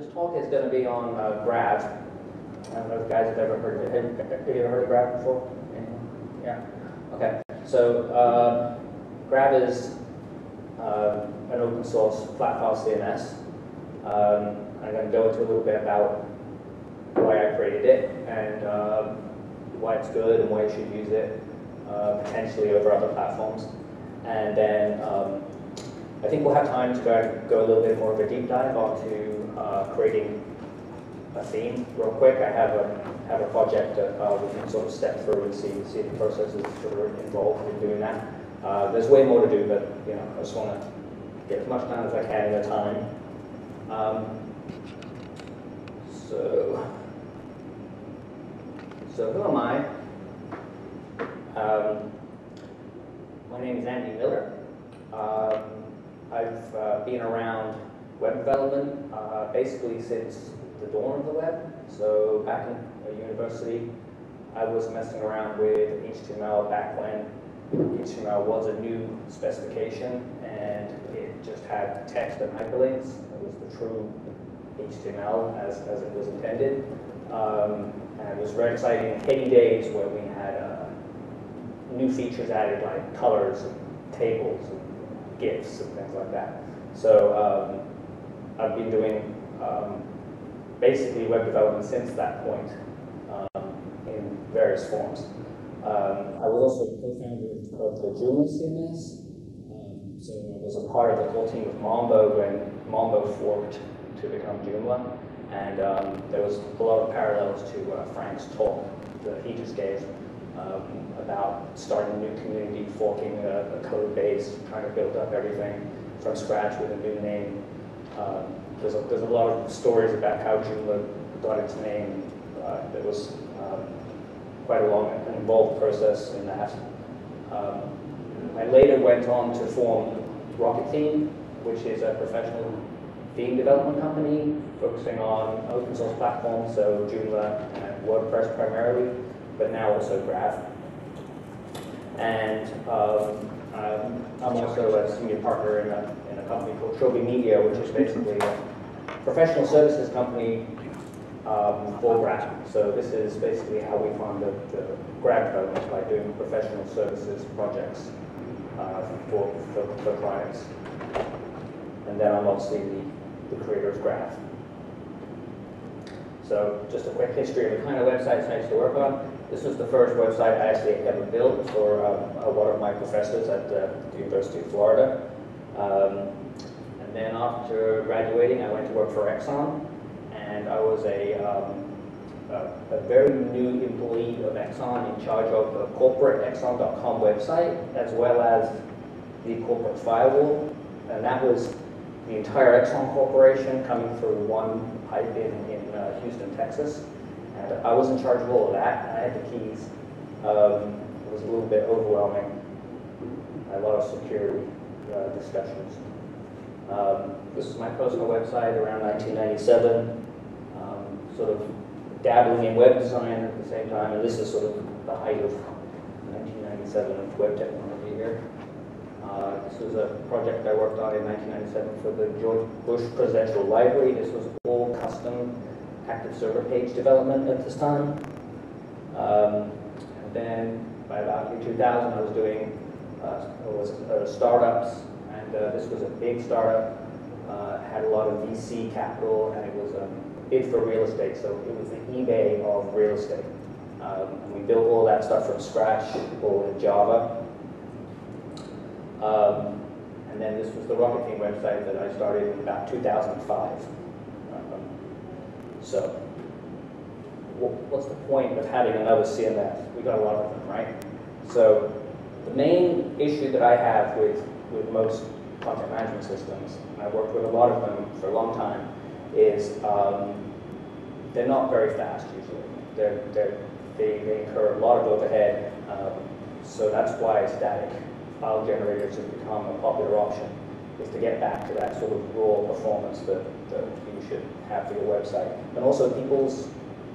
this talk is going to be on uh, Grav. I don't know if you guys have ever heard of it. Have, have you ever heard of Grav before? Anyone? Yeah. Okay. So uh, Grav is uh, an open source flat file CMS. Um, I'm going to go into a little bit about why I created it and um, why it's good and why you should use it uh, potentially over other platforms. And then um, I think we'll have time to go, go a little bit more of a deep dive onto uh, creating a theme real quick. I have a have a project that uh, we can sort of step through and see see the processes that are involved in doing that. Uh, there's way more to do, but you know, I just want to get as much done as I can in the time. Um, so, so who am I? Um, my name is Andy Miller. Um, I've uh, been around web development uh, basically since the dawn of the web. So back in university, I was messing around with HTML back when HTML was a new specification and it just had text and hyperlinks. It was the true HTML as, as it was intended. Um, and it was very exciting, heady days where we had uh, new features added like colors and tables and GIFs and things like that. So um, I've been doing um, basically web development since that point um, in various forms. Um, I was also co-founder of the Joomla CMS. Um, so I was a part of the core team of Mambo when Mambo forked to become Joomla. And um, there was a lot of parallels to uh, Frank's talk that he just gave um, about starting a new community, forking a, a, code base, trying to build up everything from scratch with a new name. Um, there's, a, there's a lot of stories about how Joomla got its name. Uh, there was um, quite a long and involved process in that. Um, I later went on to form Rocket Theme, which is a professional theme development company focusing on open source platforms, so Joomla and WordPress primarily but now also Grav. And um, um, I'm also a senior partner in a, in a company called Trilby Media, which is basically a professional services company um, for Grav. So this is basically how we fund the, the development by doing professional services projects uh, for, for, for, clients. And then I'm obviously the, the creator of Grav. So just a quick history of the kind of websites I used to work on. This was the first website I actually ever built for um, one of my professors at uh, the University of Florida. Um, and then after graduating, I went to work for Exxon, and I was a, um, a, a, very new employee of Exxon in charge of the corporate Exxon.com website, as well as the corporate firewall. And that was the entire Exxon Corporation coming through one pipe in, in uh, Houston, Texas. And I was in charge of all of that. I had the keys. Um, it was a little bit overwhelming. A lot of security uh, discussions. Um, this is my personal website around 1997, um, sort of dabbling in web design at the same time, and this is sort of the height of 1997 of web technology here. Uh, this was a project I worked on in 1997 for the George Bush Presidential Library. This was all custom active server page development at this time. Um, and then by about year 2000, I was doing uh, was uh, startups, and uh, this was a big startup. Uh, had a lot of VC capital, and it was a bid for real estate. So it was the eBay of real estate. Um, and we built all that stuff from scratch, all in Java. Um, and then this was the Rocket Theme website that I started in about 2005. So what's the point of having another CMS? We got a lot of them, right? So the main issue that I have with, with most content management systems, and I've worked with a lot of them for a long time, is um, they're not very fast usually. They're, they're, they, they incur a lot of overhead, um, so that's why static file generators have become a popular option, is to get back to that sort of raw performance that, that you should have for your website. And also people's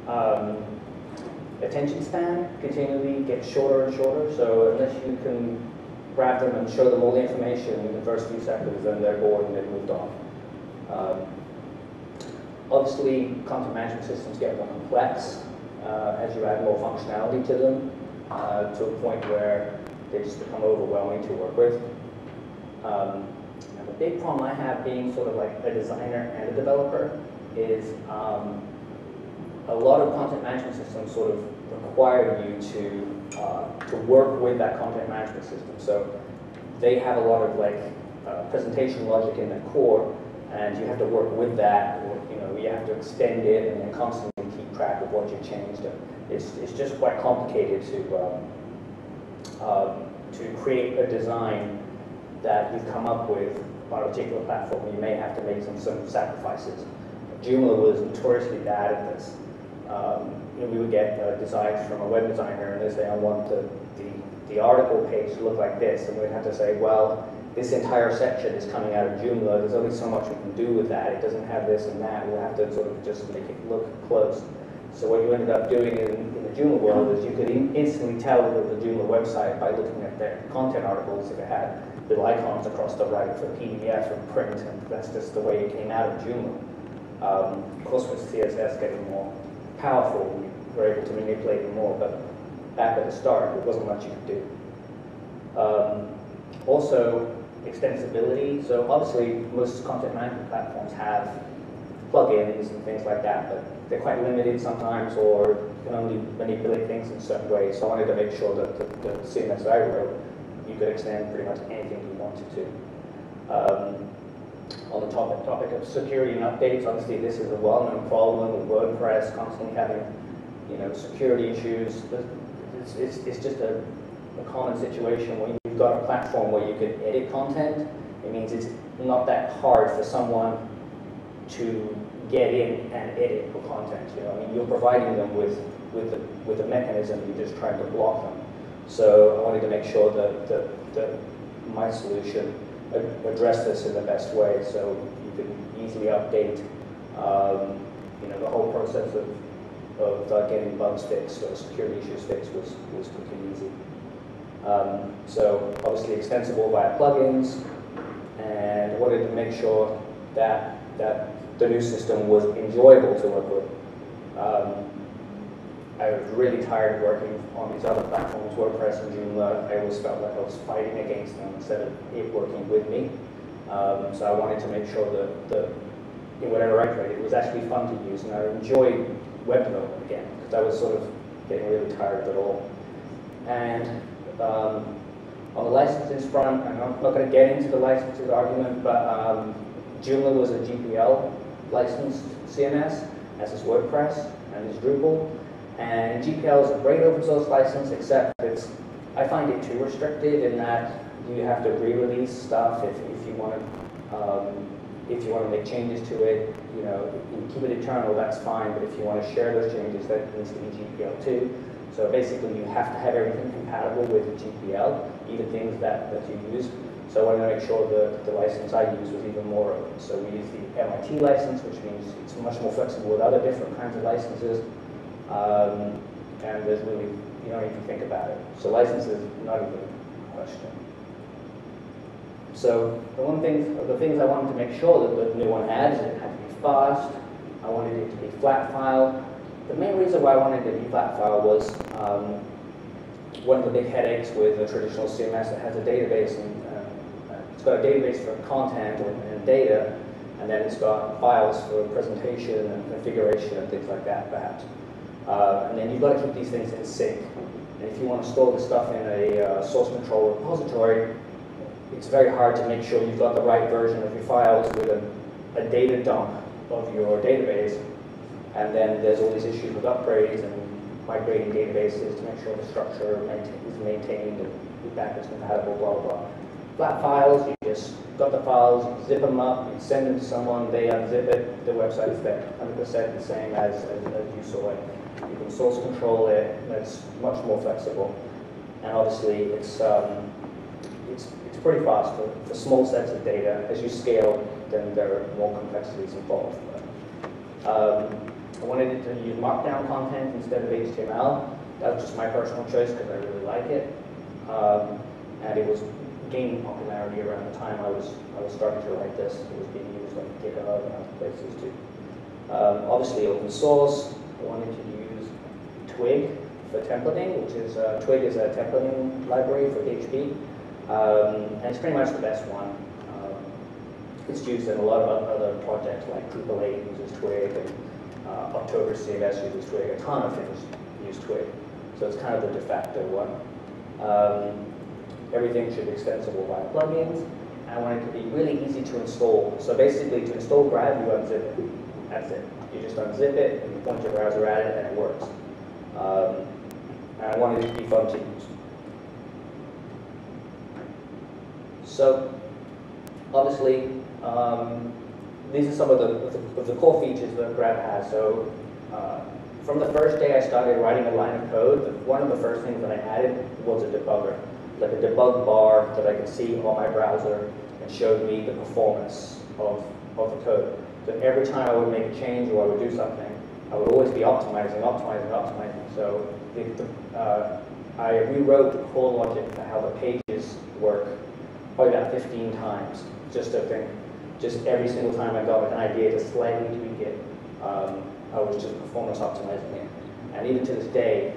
um, attention span continually gets shorter and shorter, so unless you can grab them and show them all the information in the first few seconds, then they're bored and they've moved on. Um, obviously, content management systems get more complex uh, as you add more functionality to them uh, to a point where they just become overwhelming to work with. Um, big problem I have being sort of like a designer and a developer is um, a lot of content management systems sort of require you to uh, to work with that content management system. So they have a lot of like uh, presentation logic in the core, and you have to work with that. Or, you know, you have to extend it and then constantly keep track of what you changed. It's it's just quite complicated to um, um, to create a design that you've come up with on a particular platform. You may have to make some some sacrifices. Joomla was notoriously bad at this. Um, you know, we would get uh, designs from a web designer and they say, I want the, the, the, article page to look like this. And we'd have to say, well, this entire section is coming out of Joomla. There's only so much we can do with that. It doesn't have this and that. We'll have to sort of just make it look close. So what you ended up doing in, in Joomla world is you could instantly tell was a Joomla website by looking at their content articles if it had little icons across the right for PDF and print, and that's just the way it came out of Joomla. Um, of course, with CSS getting more powerful, we were able to manipulate it more, but back at the start, there wasn't much you could do. Um, also, extensibility. So obviously, most content management platforms have plugins and things like that, but they're quite limited sometimes or can only manipulate things in certain ways. So I wanted to make sure that the, the CMS I wrote, you could extend pretty much anything you wanted to. Um, on the topic, topic of security and updates, obviously this is a well-known problem with WordPress constantly having, you know, security issues. It's, it's, it's just a, a common situation when you've got a platform where you can edit content. It means it's not that hard for someone to get in and edit the content. You know, I mean, you're providing them with with a, with a mechanism. You're just trying to block them. So I wanted to make sure that, that, that my solution addressed this in the best way so you can easily update um, you know, the whole process of, of uh, getting bugs fixed or security issues fixed was, was quick and easy. Um, so obviously extensible via plugins and I wanted to make sure that, that the new system was enjoyable to work with. Um, I was really tired of working on these other platforms, WordPress and Joomla. I always felt like I was fighting against them instead of it working with me. Um, so I wanted to make sure that, that in whatever I created, it was actually fun to use, and I enjoyed web development again, because I was sort of getting really tired of it all. And um, on the licenses front, I'm not, going to get into the licenses argument, but um, Joomla was a GPL licensed CMS, as is WordPress and Drupal. And GPL is a great open source license, except it's, I find it too restricted in that you have to re-release stuff if, if you want to, um, if you want to make changes to it, you know, you keep it eternal, that's fine, but if you want to share those changes, that needs to be GPL too. So basically, you have to have everything compatible with GPL, even things that, that you use. So I wanted to make sure that the license I use was even more open. So we use the MIT license, which means it's much more flexible with other different kinds of licenses. Um, and there's really, you don't even think about it. So license is not even a question. So the one thing, the things I wanted to make sure that the new one had is it had to be fast. I wanted it to be flat file. The main reason why I wanted it to be flat file was um, one of the big headaches with a traditional CMS that has a database and uh, it's got a database for content and, and data, and then it's got files for presentation and configuration and things like that, perhaps. Uh, and then you've got to keep these things in sync. And if you want to store the stuff in a uh, source control repository, it's very hard to make sure you've got the right version of your files with a, a data dump of your database. And then there's all these issues with upgrades and migrating databases to make sure the structure is maintained and the backwards compatible, blah, blah, blah. Flat files, you just got the files, you zip them up, you send them to someone, they unzip it, the website is there, 100% the same as, as, as you saw it. Source control it, it's much more flexible. And obviously, it's, um, it's, it's pretty fast for, for small sets of data. As you scale, then there are more complexities involved. Um, I wanted to use Markdown content instead of HTML. That was just my personal choice because I really like it. Um, and it was gaining popularity around the time I was I was starting to write this. It was being used on GitHub and other places too. Um, obviously open source, I wanted to use Twig for templating, which is, uh, Twig is a templating library for PHP, um, and it's pretty much the best one. Um, it's used in a lot of other projects, like Drupal 8 uses Twig, and uh, October CMS uses Twig, a ton of things use Twig. So it's kind of the de facto one. Um, everything should be extensible via plugins. I want it to be really easy to install. So basically, to install Grav, you unzip it. That's it. You just unzip it, and you point your browser at it, and it works. Um, and I wanted it to be fun to use. So, obviously, um, these are some of the, of the, core features that Grav has. So, uh, from the first day I started writing a line of code, one of the first things that I added was a debugger, like a debug bar that I could see on my browser and showed me the performance of, of the code. So every time I would make a change or I would do something, I would always be optimizing, optimizing, optimizing. So the, the, uh, I rewrote the core logic for how the pages work probably about 15 times, just to think, just every single time I got an idea to slightly tweak it, um, I was just performance optimizing it. And even to this day,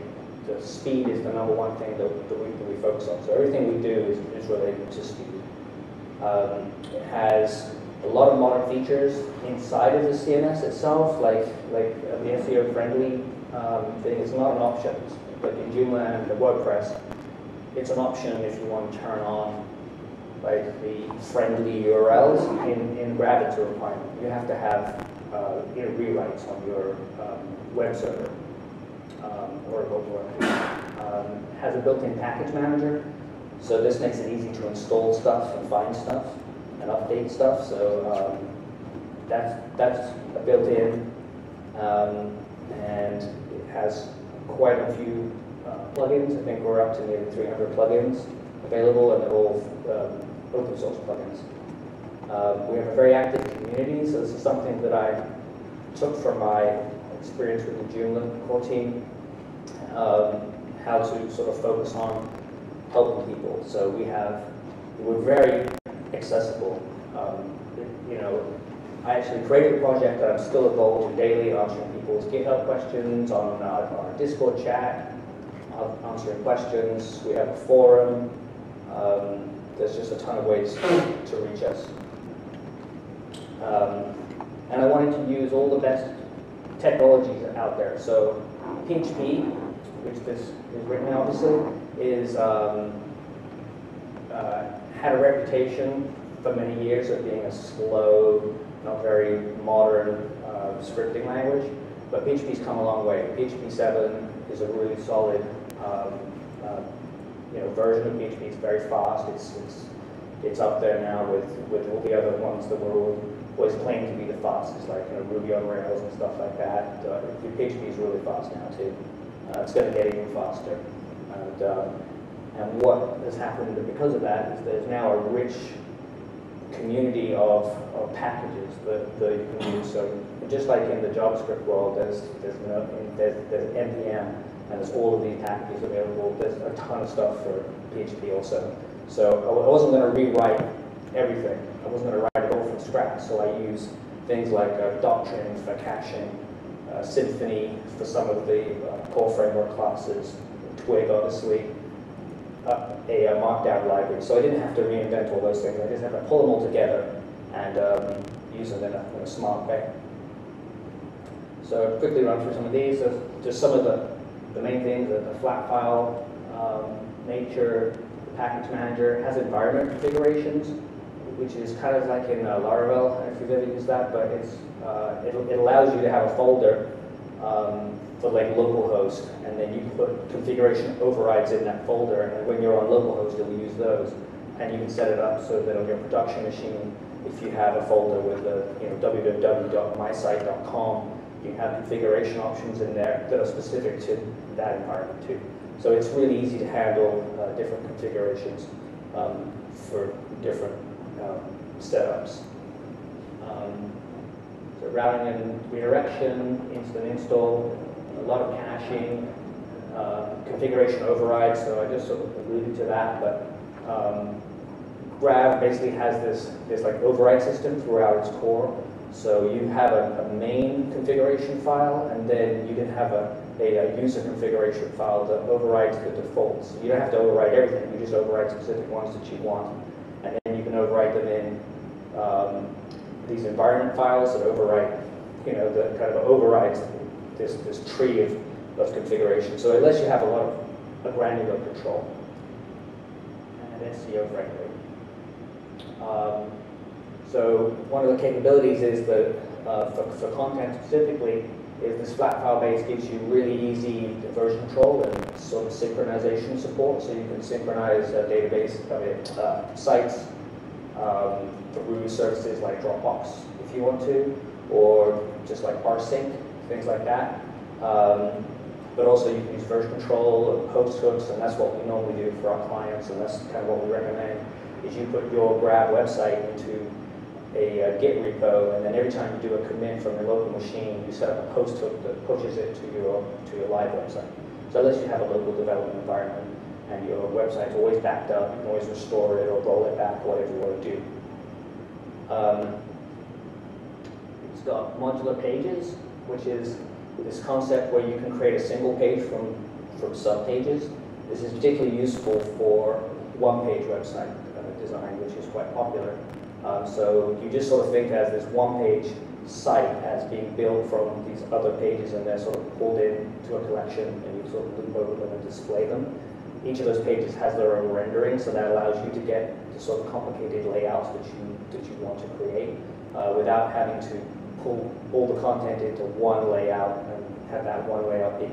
the speed is the number one thing that, that, we, that we focus on. So everything we do is, is related to speed. Um, it has a lot of modern features inside of the CMS itself, like like uh, the SEO friendly um, not an option. Like in Joomla and WordPress, it's an option if you want to turn on like the friendly URLs. In in Grav, it's requirement. You have to have uh, you know, rewrites on your um, web server um, or mobile um, has a built-in package manager, so this makes it easy to install stuff and find stuff and update stuff. So um, that's that's built-in, um, and has quite a few uh, plugins. I think we're up to nearly 300 plugins available, and they're all um, open source plugins. Um, we have a very active community, so this is something that I took from my experience with the Joomla core team, um, how to sort of focus on helping people. So we have, we're very accessible. Um, you know, I actually created a project that I'm still involved in daily, answering people's GitHub questions on, uh, on our Discord chat, answering questions. We have a forum. Um, there's just a ton of ways to reach us. Um, and I wanted to use all the best technologies out there. So PHP, which this is written obviously, is um, uh, had a reputation for many years of being a slow, not very modern uh, scripting language. But PHP's come a long way. PHP 7 is a really solid um, uh, you know, version of PHP. It's very fast. It's, it's, it's up there now with, with all the other ones that were always claimed to be the fastest, like you know, Ruby on Rails and stuff like that. Uh, PHP is really fast now too. Uh, it's going to get even faster. And, uh, and what has happened because of that is there's now a rich community of, of packages that, that you can use. So just like in the JavaScript world, there's there's, there's there's npm and there's all of these packages available. There's a ton of stuff for PHP also. So I wasn't going to rewrite everything. I wasn't going to write it all from scratch, so I use things like uh, Doctrine for caching, uh, Symfony for some of the uh, core framework classes, Twig, obviously, uh, a, a, Markdown library. So I didn't have to reinvent all those things. I just had to pull them all together and um, use them in a, in a, smart way. So quickly run through some of these. So just some of the, the main things, the, the flat file um, nature, the package manager, has environment configurations which is kind of like in uh, Laravel, if you've ever used that, but it's, uh, it, it allows you to have a folder um, for like localhost, and then you put configuration overrides in that folder, and when you're on localhost, you'll use those. And you can set it up so that on your production machine, if you have a folder with the you know, www.mysite.com, you can have configuration options in there that are specific to that environment too. So it's really easy to handle uh, different configurations um, for different um, setups. Um, so routing and redirection, instant install, a lot of caching, uh, configuration overrides, so I just sort of alluded to that, but um, Grav basically has this, this like override system throughout its core So you have a, a main configuration file, and then you can have a, a, a user configuration file that overrides the defaults. You don't have to override everything, you just override specific ones that you want. And then you can override them in um, these environment files that override, you know, that kind of overrides this, this tree of, of configuration. So it lets you have a lot of a granular control and SEO friendly. Um, so one of the capabilities is that uh, for, for content specifically, is this flat file base gives you really easy version control and sort of synchronization support. So you can synchronize a database, I mean, uh, sites um, through services like Dropbox if you want to, or just like rsync, things like that. Um, but also you can use version control and post hooks, and that's what we normally do for our clients, and that's kind of what we recommend, is you put your Grav website into a Git repo, and then every time you do a commit from your local machine, you set up a post hook that pushes it to your to your live website. So unless you have a local development environment and your website's always backed up, you can always restore it or roll it back, whatever you want to do. Um, it's got modular pages, which is this concept where you can create a single page from, from sub-pages. This is particularly useful for one-page website uh, design, which is quite popular. Um, so you just sort of think as this one-page site as being built from these other pages and they're sort of pulled into a collection and you sort of loop over them and display them. Each of those pages has their own rendering, so that allows you to get the sort of complicated layouts that you, that you want to create uh, without having to pull all the content into one layout and have that one layout be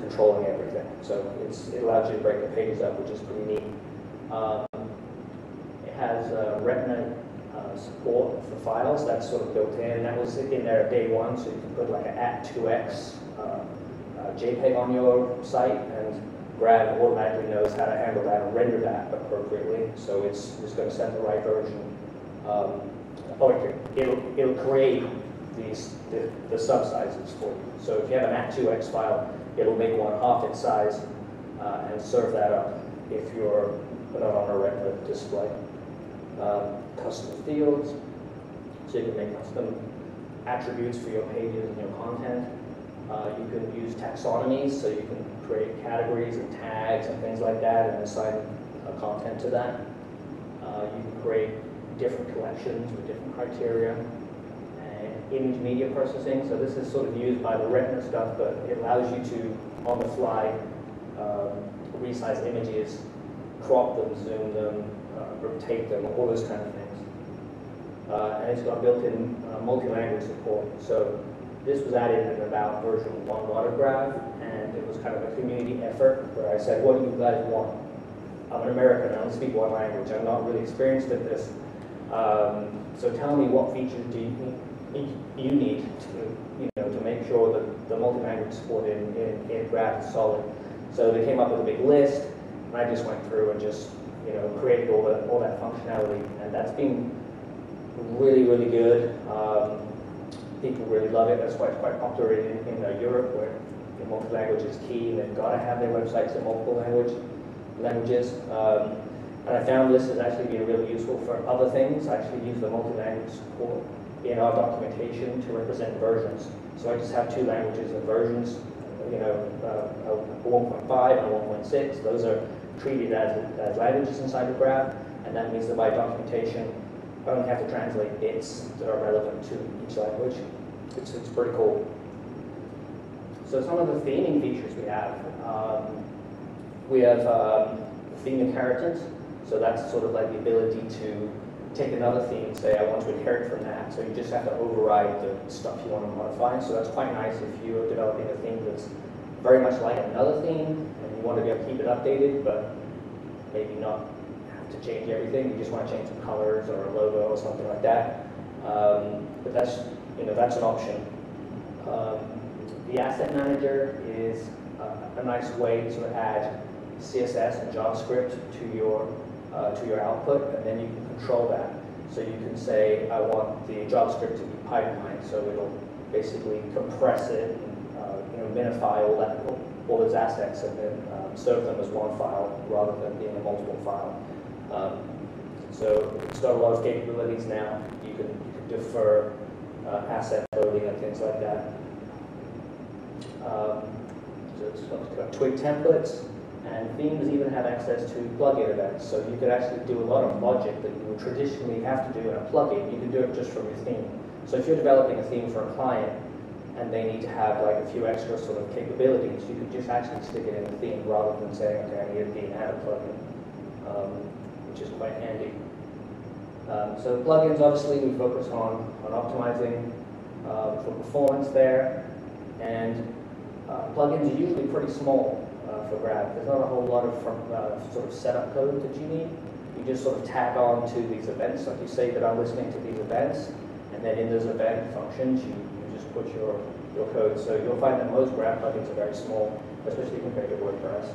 controlling everything. So it allows you to break the pages up, which is pretty neat. Um, it has uh, Retina support for files. That's sort of built in. And that was in there day one, so you can put like an at2x uh, uh JPEG on your site, and Grav automatically knows how to handle that and render that appropriately. So it's just going to send the right version. Um, oh, it'll, it'll create these the, the subsizes for you. So if you have an at2x file, it'll make one half its size uh, and serve that up if you're not on a Retina display um, custom fields, so you can make custom attributes for your pages and your content. Uh, you can use taxonomies, so you can create categories and tags and things like that and assign uh, content to that. Uh, you can create different collections with different criteria. And image media processing, so this is sort of used by the Retina stuff, but it allows you to, on the fly, um, resize images, crop them, zoom them, rotate them, all those kind of things. Uh, and it's got built-in uh, multi-language support. So this was added in about version 1 of Grav, and it was kind of a community effort where I said, what do you guys want? I'm an American, I don't speak one language, I'm not really experienced at this. Um, so tell me what features do you, you need to, you know, to make sure that the multi-language support in, in, in Grav is solid. So they came up with a big list, and I just went through and just you know, created all functionality. And that's been really, really good. Um, people really love it. That's why it's quite popular in, in uh, Europe, where you multi-language is key. They've got to have their websites in multiple language languages. Um, and I found this has actually been really useful for other things. I actually use the multi-language support in our documentation to represent versions. So I just have two languages and versions, you know, uh, 1.5 and 1.6. Those are treated as, as languages inside the Grav, and that means that my documentation, I only have to translate bits that are relevant to each language. It's, it's pretty cool. So some of the theming features we have, um, we have um, theme inheritance, so that's sort of like the ability to take another theme and say, I want to inherit from that. So you just have to override the stuff you want to modify. So that's quite nice if you're developing a theme that's very much like another theme, and you want to be able to keep it updated, but maybe not to change everything. You just want to change some colors or a logo or something like that. Um, but that's, you know, that's an option. Um, the asset manager is a, a nice way to add CSS and JavaScript to your uh, to your output, and then you can control that. So you can say, I want the JavaScript to be pipelined, so it'll basically compress it and uh, you know, minify all that all those assets and then um, serve them as one file rather than being a multiple file. Um, so it's got a lot of capabilities now. You can, you can defer uh, asset loading and things like that. Um, so it's got Twig templates, and themes even have access to plugin events. So you could actually do a lot of logic that you would traditionally have to do in a plugin. You can do it just from your theme. So if you're developing a theme for a client, and they need to have like a few extra sort of capabilities, you could just actually stick it in the theme rather than saying, okay, I need a theme and a plugin, um, which is quite handy. Um, so plugins, obviously, we focus on, on optimizing uh, for performance there, and uh, plugins are usually pretty small uh, for Grav. There's not a whole lot of from, uh, sort of setup code that you need. You just sort of tag on to these events, like you say that I'm listening to these events, and then in those event functions, you just put your, your code. So you'll find that most Grav plugins are very small, especially compared to WordPress.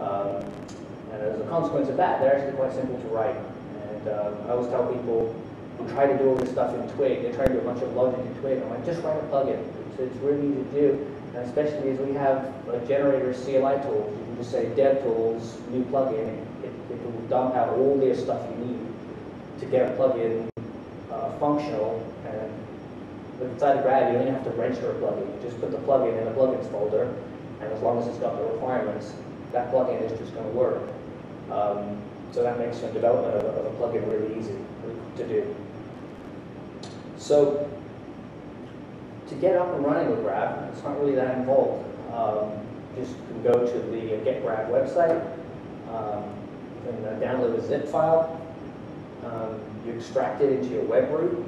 Um, and as a consequence of that, they're actually quite simple to write. And um, I always tell people who try to do all this stuff in Twig, they try to do a bunch of logic in Twig. I'm like, just write a plugin. It's, it's really easy to do. And especially as we have a generator CLI tool, you can just say DevTools, new plugin, it, it will dump out all the stuff you need to get a plugin uh, functional and but inside of Grav, you don't even have to register a plugin. You just put the plugin in the plugins folder, and as long as it's got the requirements, that plugin is just going to work. Um, so that makes the development of a, of a plugin really easy to do. So to get up and running with Grav, it's not really that involved. Um, just go to the Get Grav website um, and uh, download a zip file. Um, you extract it into your web root,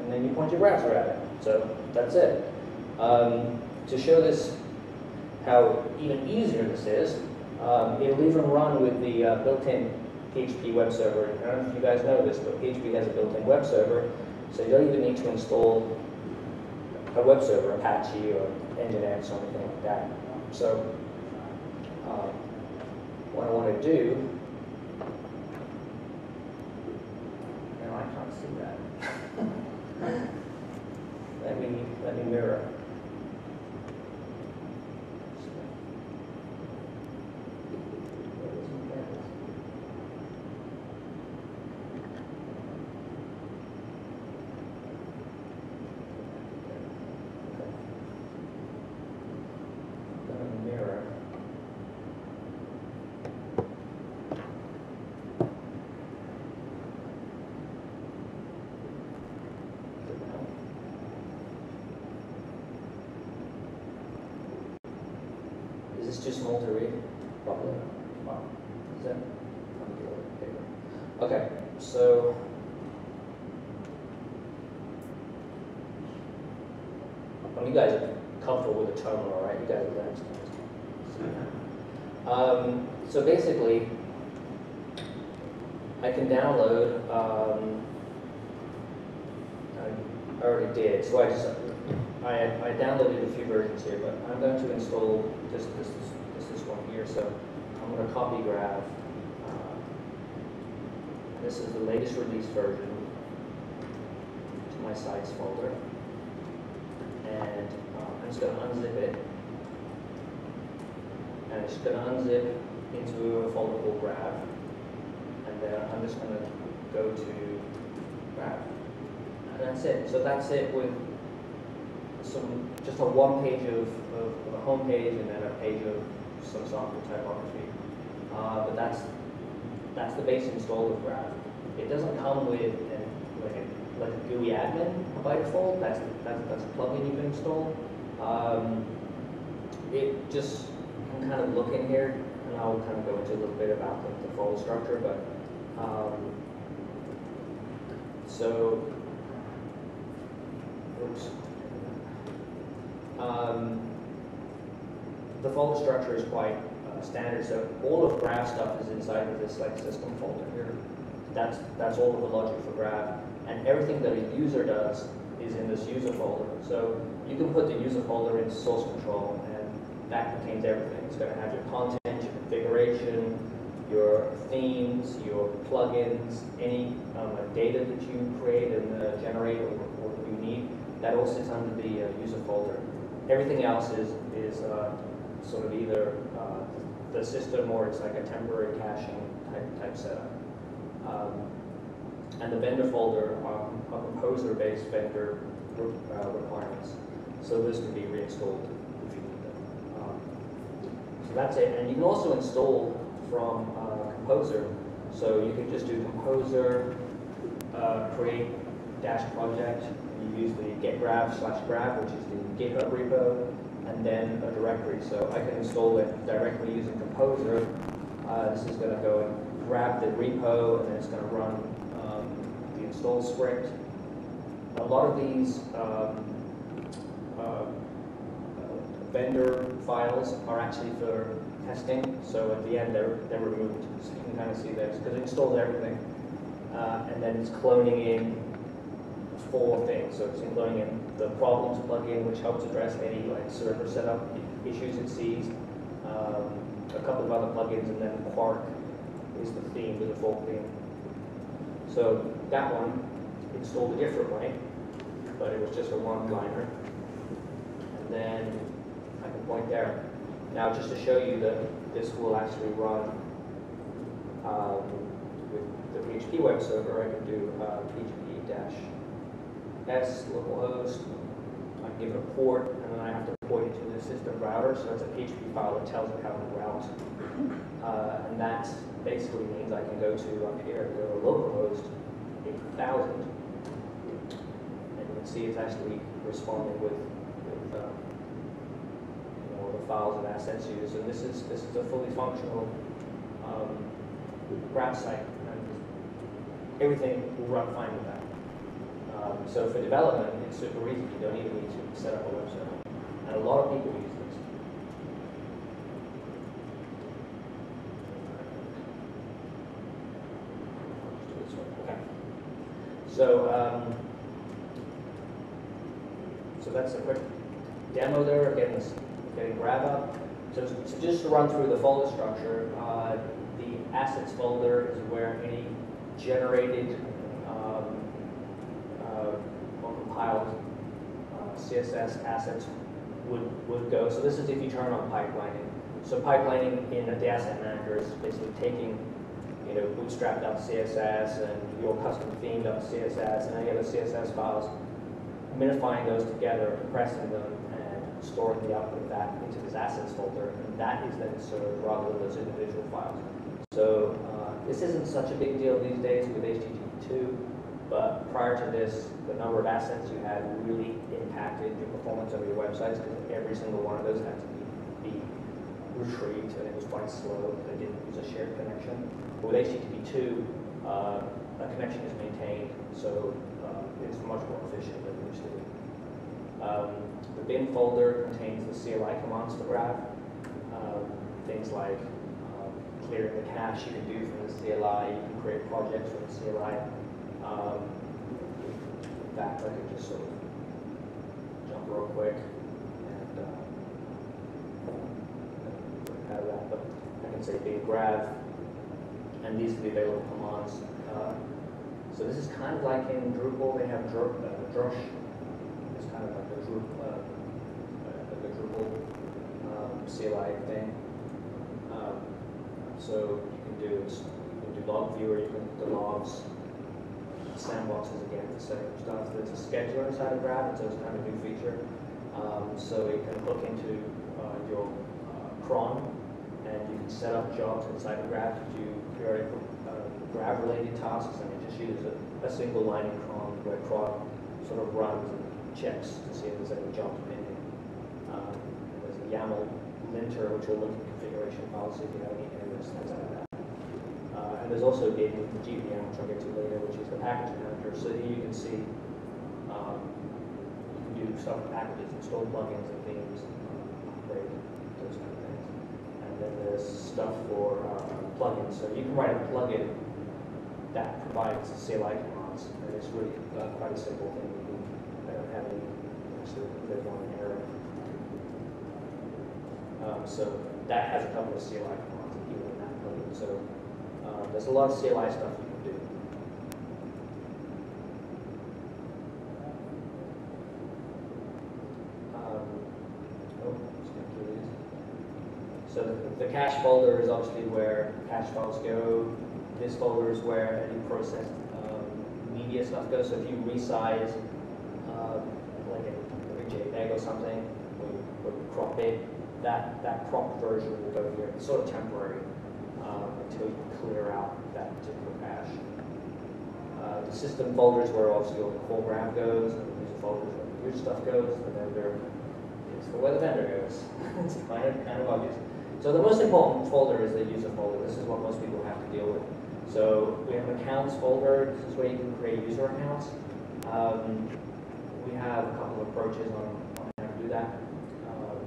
and then you point your browser at it. So that's it. Um, to show this how even easier this is, um, it'll even run with the uh, built-in PHP web server. I don't know if you guys know this, but PHP has a built-in web server, so you don't even need to install a web server, Apache or Nginx or anything like that. So um, what I want to do, now I can't see that. let me, let me mirror. Just that? Okay, so you guys are comfortable with the terminal, right? You guys are um, so basically, I can download. Um, I already did. So I just I, I downloaded a few versions here, but I'm going to install this this here, so I'm going to copy Grav. Uh, this is the latest release version to my sites folder. And uh, I'm just going to unzip it. And it's going to unzip into a folder called Grav. And then I'm just going to go to Grav. And that's it. So that's it with some just a one page of, of, of a home page and then a page of some software typography. Uh, but that's that's the base install of Grav. It doesn't come with an, like, a, like a GUI admin by default. That's, that's, that's a plugin you can install. Um, it just, can kind of look in here, and I'll kind of go into a little bit about the, the folder structure, but um, so, oops. Um, the folder structure is quite uh, standard. So all of Grav stuff is inside of this like system folder here. That's that's all of the logic for Grav, and everything that a user does is in this user folder. So you can put the user folder in source control, and that contains everything. It's going to have your content, your configuration, your themes, your plugins, any um, data that you create and uh, generate or, or you need. That all sits under the uh, user folder. Everything else is is uh, sort of either uh, the system or it's like a temporary caching type, type setup. Um, and the vendor folder, um, a composer-based vendor uh, requirements. So this can be reinstalled if you need them. Um, So that's it, and you can also install from uh, Composer. So you can just do Composer, uh, create dash project, you use the getgrav slash grav, which is the GitHub repo, and then a directory. So I can install it directly using Composer. Uh, This is going to go and grab the repo, and then it's going to run um, the install script. A lot of these um, uh, vendor files are actually for testing, so at the end they're, they're removed. So you can kind of see this, because it installs everything. Uh, and then it's cloning in four things. So it's cloning in the problems plugin, which helps address any like server setup issues it sees. Um, a couple of other plugins, and then Quark is the theme, the default theme. So that one installed a different way, but it was just a one-liner. And then I can point there. Now, just to show you that this will actually run um, with the PHP web server, I can do uh, PHP S localhost. I give it a port, and then I have to point it to the system router. So it's a PHP file that tells it how to route. Uh, and that basically means I can go to up here, go to localhost 8000, and you can see it's actually responding with, with um, you know, the files and assets used. And this is this is a fully functional um, site, and everything will run fine with that. Um, so for development, it's super easy. You don't even need to set up a web server, and a lot of people use this. Okay. So, um, so that's a quick demo there, Again, this, getting Grav up. So, so just to run through the folder structure, uh, the assets folder is where any generated or compiled uh, CSS assets would, would go. So this is if you turn on pipelining. So pipelining in the asset manager is basically taking, you know, bootstrap.css and your custom theme.css and any other CSS files, minifying those together, compressing them, and storing the output of that into this assets folder. And that is then served rather than those individual files. So uh, this isn't such a big deal these days with HTTP2, but prior to this, the number of assets you had really impacted the performance of your websites because every single one of those had to be, be retrieved and it was quite slow. Because they didn't use a shared connection. But with HTTP2, uh, a connection is maintained, so uh, it's much more efficient than it used to be. Um, the bin folder contains the CLI commands for Grav. Um, things like um, clearing the cache you can do from the CLI, you can create projects from the CLI. Um, in fact, I can just sort of jump real quick and uh, that, but I can say bin/grav, and these are the available commands. Uh, so this is kind of like in Drupal, they have Dr uh, Drush. It's kind of like a Drupal, uh, Drupal um, CLI thing. Um, so you can do you can do log viewer, you can do logs. Sandboxes again, the same stuff. There's a scheduler inside of Grav, so it's kind of a new feature. Um, so you can hook into uh, your uh, cron, and you can set up jobs inside of Grav to do periodic uh, Grav-related tasks, and it just uses a, a single line in cron where cron sort of runs and checks to see if there's any jobs pending. Um, there's a YAML linter, which will look at configuration see if you have any errors, things like that. And there's also the GPM, which I'll get to later, which is the package manager. So here you can see um, you can do stuff with packages, install plugins and themes, um, upgrade, those kind of things. And then there's stuff for uh, plugins. So you can write a plugin that provides CLI commands, and it's really uh, quite a simple thing. I don't have any, actually, there's one error. Um, so that has a couple of CLI commands even in that plugin. So um, there's a lot of CLI stuff you can do. Um, oh. So the, cache folder is obviously where cache files go. This folder is where any processed um, media stuff goes. So if you resize um, JPEG or something, we, we crop it, that, that cropped version will go here. It's sort of temporary um, until you clear out that particular cache. Uh, the system folders where obviously all the core Grav goes, and the user folders where the user stuff goes, and then there is for where the vendor goes. it's kind of, kind of obvious. So the most important folder is the user folder. This is what most people have to deal with. So we have an accounts folder. This is where you can create user accounts. Um, we have a couple of approaches on, on how to do that. Um,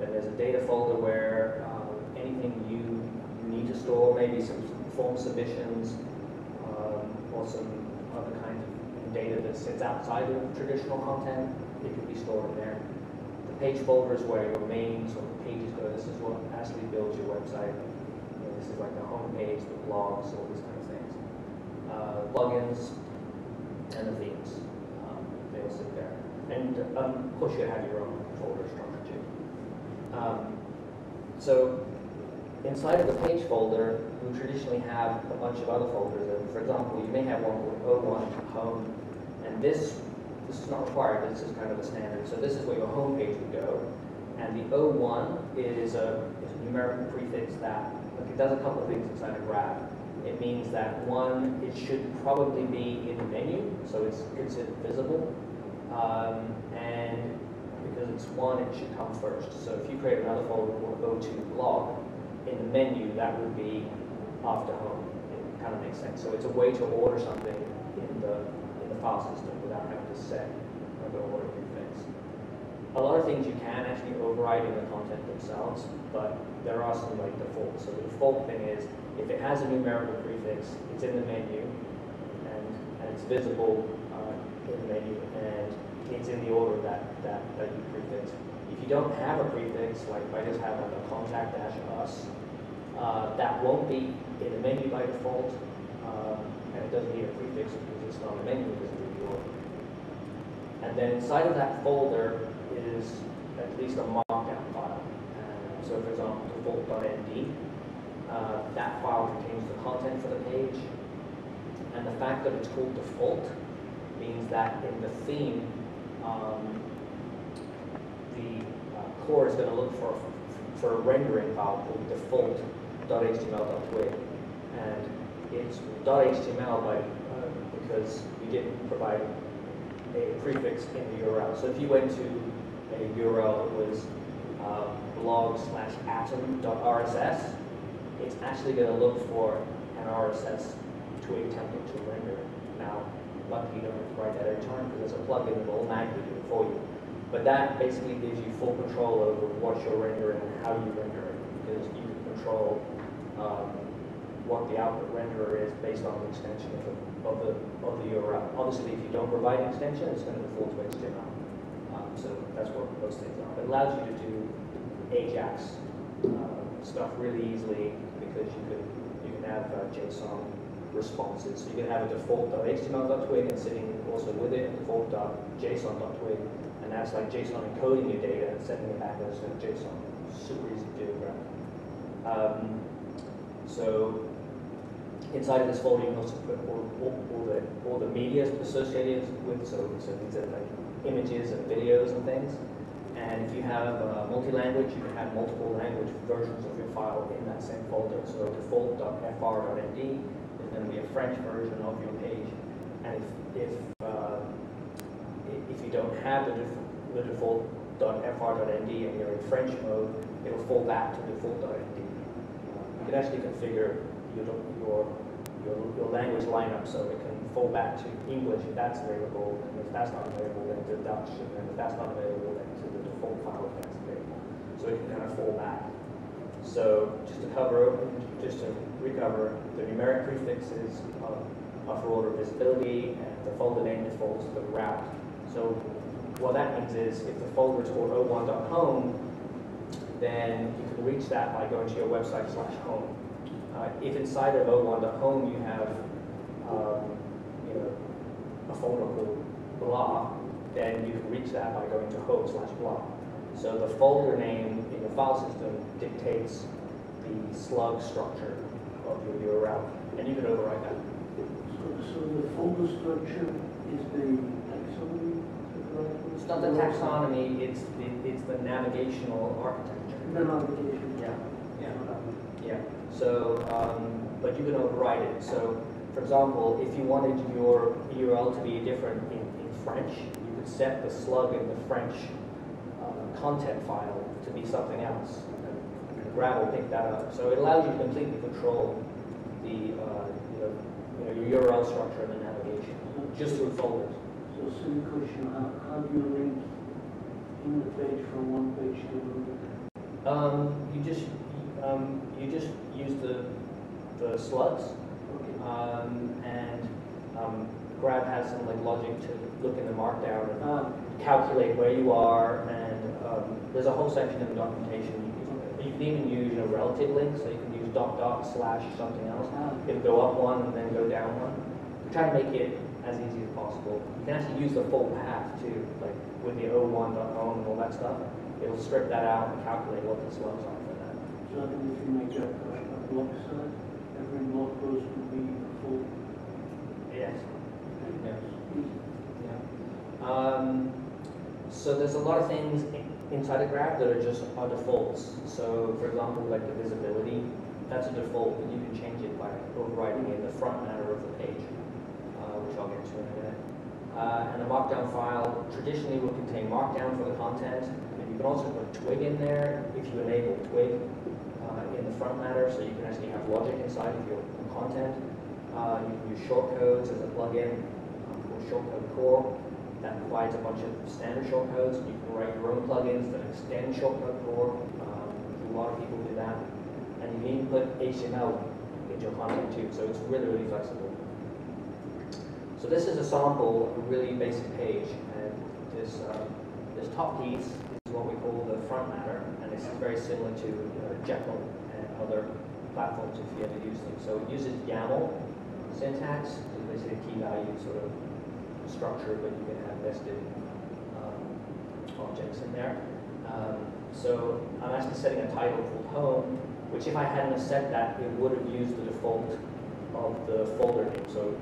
then there's a data folder where um, anything you to store, maybe some, form submissions, um, or some other kind of data that sits outside of traditional content, it can be stored in there. The page folder is where your main sort of pages go. This is what actually builds your website. You know, this is like the home page, the blogs, all these kind of things. Uh, plugins and the themes. Um, they all sit there. And um, of course you have your own folder structure too. Um, so inside of the page folder, you traditionally have a bunch of other folders. And for example, you may have one called O1 Home, and this this is not required. This is kind of a standard. So this is where your home page would go, and the O1 is a, is a prefix that look, it does a couple of things inside of Grav. It means that one, it should probably be in the menu, so it's considered visible. Um, and because it's one, it should come first. So if you create another folder called O2 blog, in the menu, that would be after home. It kind of makes sense. So it's a way to order something in the in the file system without having to set the order prefix. A lot of things you can actually override in the content themselves, but there are some like defaults. So the default thing is if it has a numerical prefix, it's in the menu and, and it's visible uh, in the menu and it's in the order that, that, that you prefix. If you don't have a prefix, like if I just have like a contact dash us, uh, that won't be in the menu by default, um, and it doesn't need a prefix because it's not a menu, it doesn't the order. And then inside of that folder is at least a markdown file. So for example, default.md, uh, that file contains the content for the page, and the fact that it's called default means that in the theme, um, the uh, core is going to look for, for a rendering file called default.html.twig. And it's .html by, uh, because we didn't provide a prefix in the URL. So if you went to a URL that was um, blog slash atom.rss, it's actually going to look for an RSS twig template to render. Now, lucky you don't have to write that every time because there's a plugin that will automatically do it for you. But that basically gives you full control over what you're rendering and how you render it because you can control um, what the output renderer is based on the extension of the, of the, of the URL. Obviously, if you don't provide an extension, it's going to default to HTML. Um, so that's what those things are. It allows you to do AJAX uh, stuff really easily because you can you can have uh, JSON responses. So you can have a default.html.twig and sitting also with it default.json.twig, and that's like JSON encoding your data and sending it back as a JSON. Super easy to do. Right? Um, so inside of this folder, you can also put all, all, all the all the media associated with. So so these are like images and videos and things. And if you have uh, multi-language, you can have multiple language versions of your file in that same folder. So default.fr.md is going to be a French version of your page. And if, if, if you don't have the, def the default.fr.md and you're in French mode, it will fall back to default.md. You can actually configure your, your, your, your language lineup so it can fall back to English if that's available, and if that's not available, then to Dutch, and if that's not available, then to the default file if that's available. So it can kind of fall back. So just to cover, just to recover, the numeric prefixes are for order visibility, and the folder name defaults to the route. So what that means is if the folder is called o1.home, then you can reach that by going to your website slash home. Uh, if inside of o1.home you have um, you know, a folder called blah, then you can reach that by going to home slash blah. So the folder name in your file system dictates the slug structure of your URL, and you can override that. So, so the folder structure is the auxiliary to the right one? Not the taxonomy, it's the, it's the navigational architecture. The navigation. Yeah, yeah. That's what I mean. Yeah, so, um, but you can override it. So, for example, if you wanted your URL to be different in, in French, you could set the slug in the French uh, content file to be something else. And Grav will pick that up. So it allows you to completely control the, uh, you know, you know, your URL structure and the navigation, just through folders. So silly question, how, how do you link in the page from one page to another? Um, you just, um, you just use the, the slugs Okay. Um, and um, Grav has some like logic to look in the markdown and Ah, calculate where you are, and um, there's a whole section in the documentation. You can, you can even use a relative link, so you can use dot dot slash something else. ah, You can go up one and then go down one. We try to make it as easy as possible. You can actually use the full path too, like with the o1.home and all that stuff. It'll strip that out and calculate what the slugs are for that. so I think if you make a, a blog site, every blog goes to be full. Yes. Yeah. Easy. Yeah. Um, so there's a lot of things inside of Grav that are just are defaults. So for example, like the visibility, that's a default, and you can change it by overriding in the front matter of the page, which I'll get to in a minute. Uh, and a markdown file traditionally will contain markdown for the content. And you can also put twig in there if you enable twig uh, in the front matter, so you can actually have logic inside of your content. Uh, you can use shortcodes as a plugin um, called Shortcode Core that provides a bunch of standard shortcodes. You can write your own plugins that extend Shortcode Core. Um, a lot of people do that. And you can even put HTML into your content too, so it's really, really flexible. So this is a sample a really basic page, and this, uh, this top piece is what we call the front matter, and this is very similar to uh, Jekyll and other platforms if you ever use them. So it uses YAML syntax, so basically a key value sort of structure, but you can have nested um, objects in there. Um, so I'm actually setting a title called home, which if I hadn't set that, it would have used the default of the folder name. So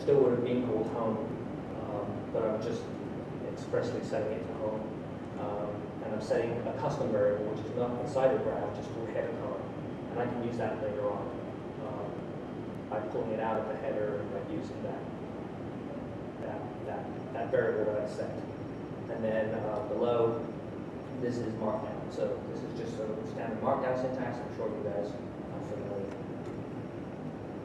still would have been called home, um, but I'm just expressly setting it to home. Um, and I'm setting a custom variable, which is not inside of Grav, just called header home. And I can use that later on um, by pulling it out of the header and by using that, that, that, that variable that I set. And then uh, below, this is markdown. So this is just sort of standard markdown syntax. I'm sure you guys are familiar.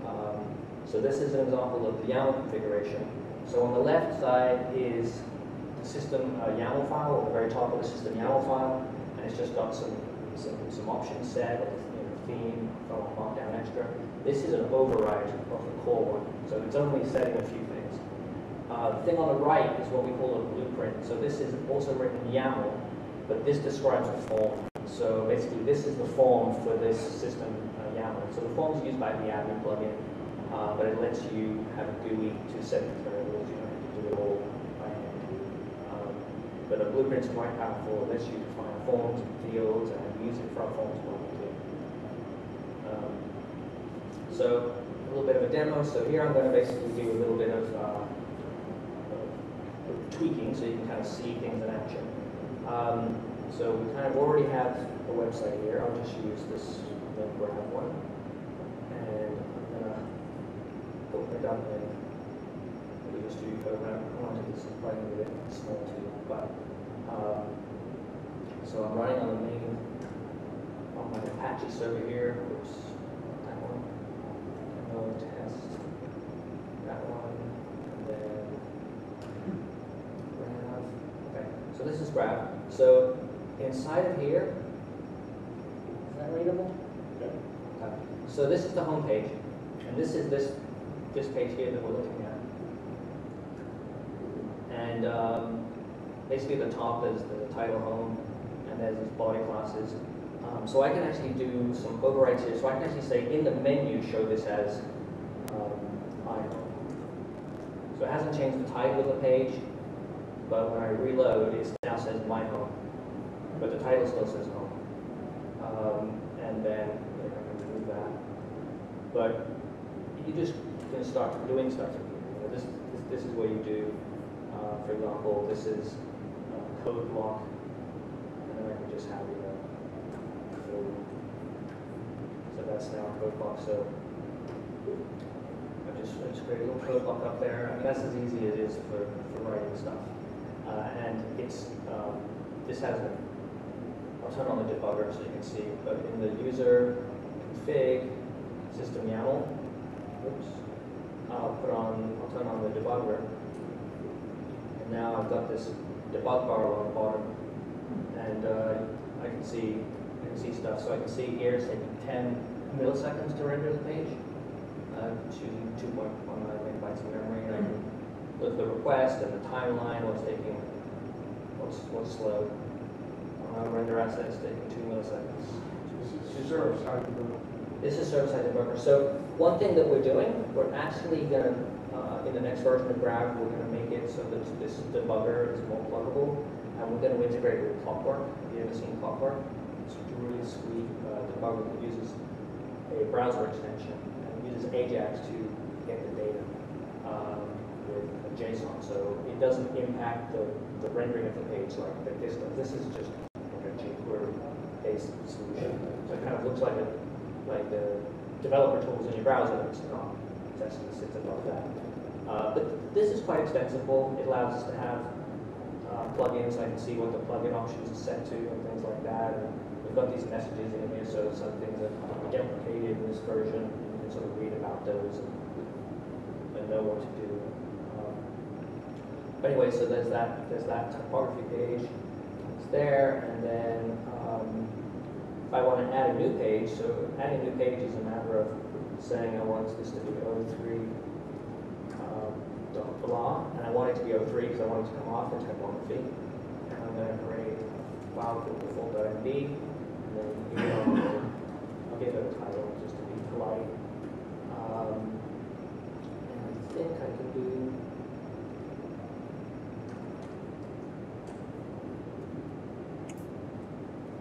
Um, so this is an example of the YAML configuration. So on the left side is the system uh, YAML file, at the very top of the system YAML file, and it's just got some some, some options set, you know, theme, markdown extra. This is an override of the core one, so it's only setting a few things. Uh, the thing on the right is what we call a blueprint. So this is also written in YAML, but this describes a form. So basically, this is the form for this system uh, YAML. So the form is used by the admin plugin, uh, but it lets you have a GUI to set these variables. You don't have to do it all by hand. Um, but a blueprint is quite powerful. It lets you define forms and fields and use it for forms too. Um, so a little bit of a demo. So here I'm going to basically do a little bit of, uh, of tweaking so you can kind of see things in action. Um, so we kind of already have a website here. I'll just use this link have one. And I'm going to open it up in Visual Studio Code. I don't want to do this playing with it, small too. But, um, so I'm running on the main, on my Apache server here. Oops, that one. Demo test. That one. And then Grav. Okay, so this is Grav. So inside of here, is that readable? Okay. So this is the home page, and this is this this page here that we're looking at. And um, basically, the top is the title home, and there's these body classes. Um, so I can actually do some overrides here. So I can actually say in the menu, show this as um, iHome. So it hasn't changed the title of the page, but when I reload, it now says my home, but the title still says home. Um, and then I can remove that. But you just can start doing stuff. You know, this, this, this is what you do. Uh, for example, this is uh, code block, and then I can just have, you know. So that's now code block, so I just, I just create a little code block up there. I mean, that's as easy as it is for, for writing stuff. Uh, and it's, um, this has a, I'll turn on the debugger so you can see, but in the user config, system YAML, oops, I'll put on, I'll turn on the debugger. And now I've got this debug bar along the bottom, and uh, I can see, I can see stuff. So I can see here it's taking 10 milliseconds to render the page, uh, choosing 2.1 megabytes of memory, and I can look at the request and the timeline, what's taking, what's, what's slow. Uh, render assets taking two milliseconds. This is server-side development. This is server-side debugger. So one thing that we're doing, we're actually gonna, uh, in the next version of Grav, we're gonna make it so that this debugger is more pluggable. And we're gonna integrate with Clockwork. Have you ever seen Clockwork? It's a really sweet uh, debugger that uses a browser extension and uses Ajax to get the data um, with JSON. So it doesn't impact the, the rendering of the page like that this. This is just like a jQuery-based solution. So it kind of looks like a like the developer tools in your browser, it's not, actually sits above that. Uh, but this is quite extensible. It allows us to have uh, plugins. I can see what the plugin options are set to and things like that. And we've got these messages in here, so some things are deprecated in this version, you can sort of read about those and, and know what to do. Um, anyway, so there's that, there's that typography page. It's there, and then um, if I want to add a new page, so adding a new page is a matter of saying I want this to be O3 um, dot blah, and I want it to be O3 because I want it to come off the typography. And I'm going to create a file called default.md, and then I'll give it a title just to be polite. Um, and I think I can do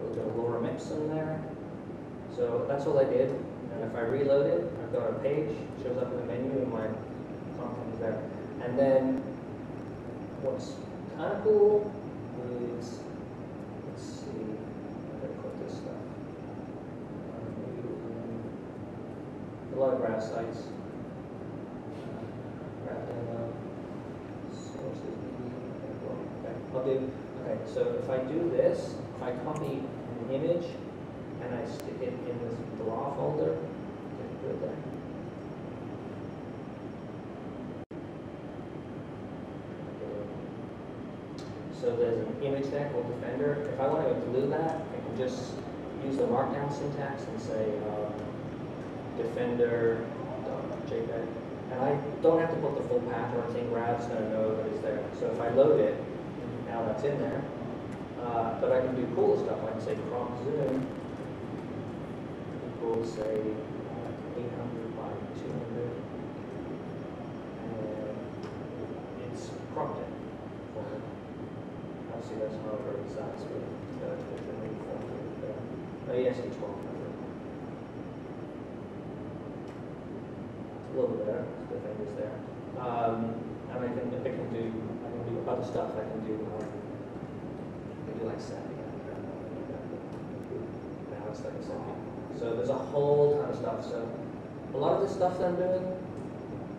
We'll go lorem ipsum there. So that's all I did. And if I reload it, I've got a page, shows up in the menu and my content is there. And then what's kind of cool is, let's see, I'm gonna put this stuff. A lot of Grav sites. I'll do, okay, so if I do this, if I copy an image and I stick it in this blah folder, okay, put there. So there's an image there called Defender. If I want to glue that, I can just use the markdown syntax and say um, Defender.jpg. And I don't have to put the full path or anything, Grav's going to know that it's there. So if I load it, now that's in there, uh, but I can do cool stuff. I can say crop zoom equals say uh, 800 by 200, and it's cropped me. Obviously, that's not very precise, but uh, the there. Oh, yes, it's 1200. It's a little bit better. The is there. Um, and I can I can do I can do other stuff. I can do. Um, setting. Now it's like a. So there's a whole ton of stuff. So a lot of the stuff that I'm doing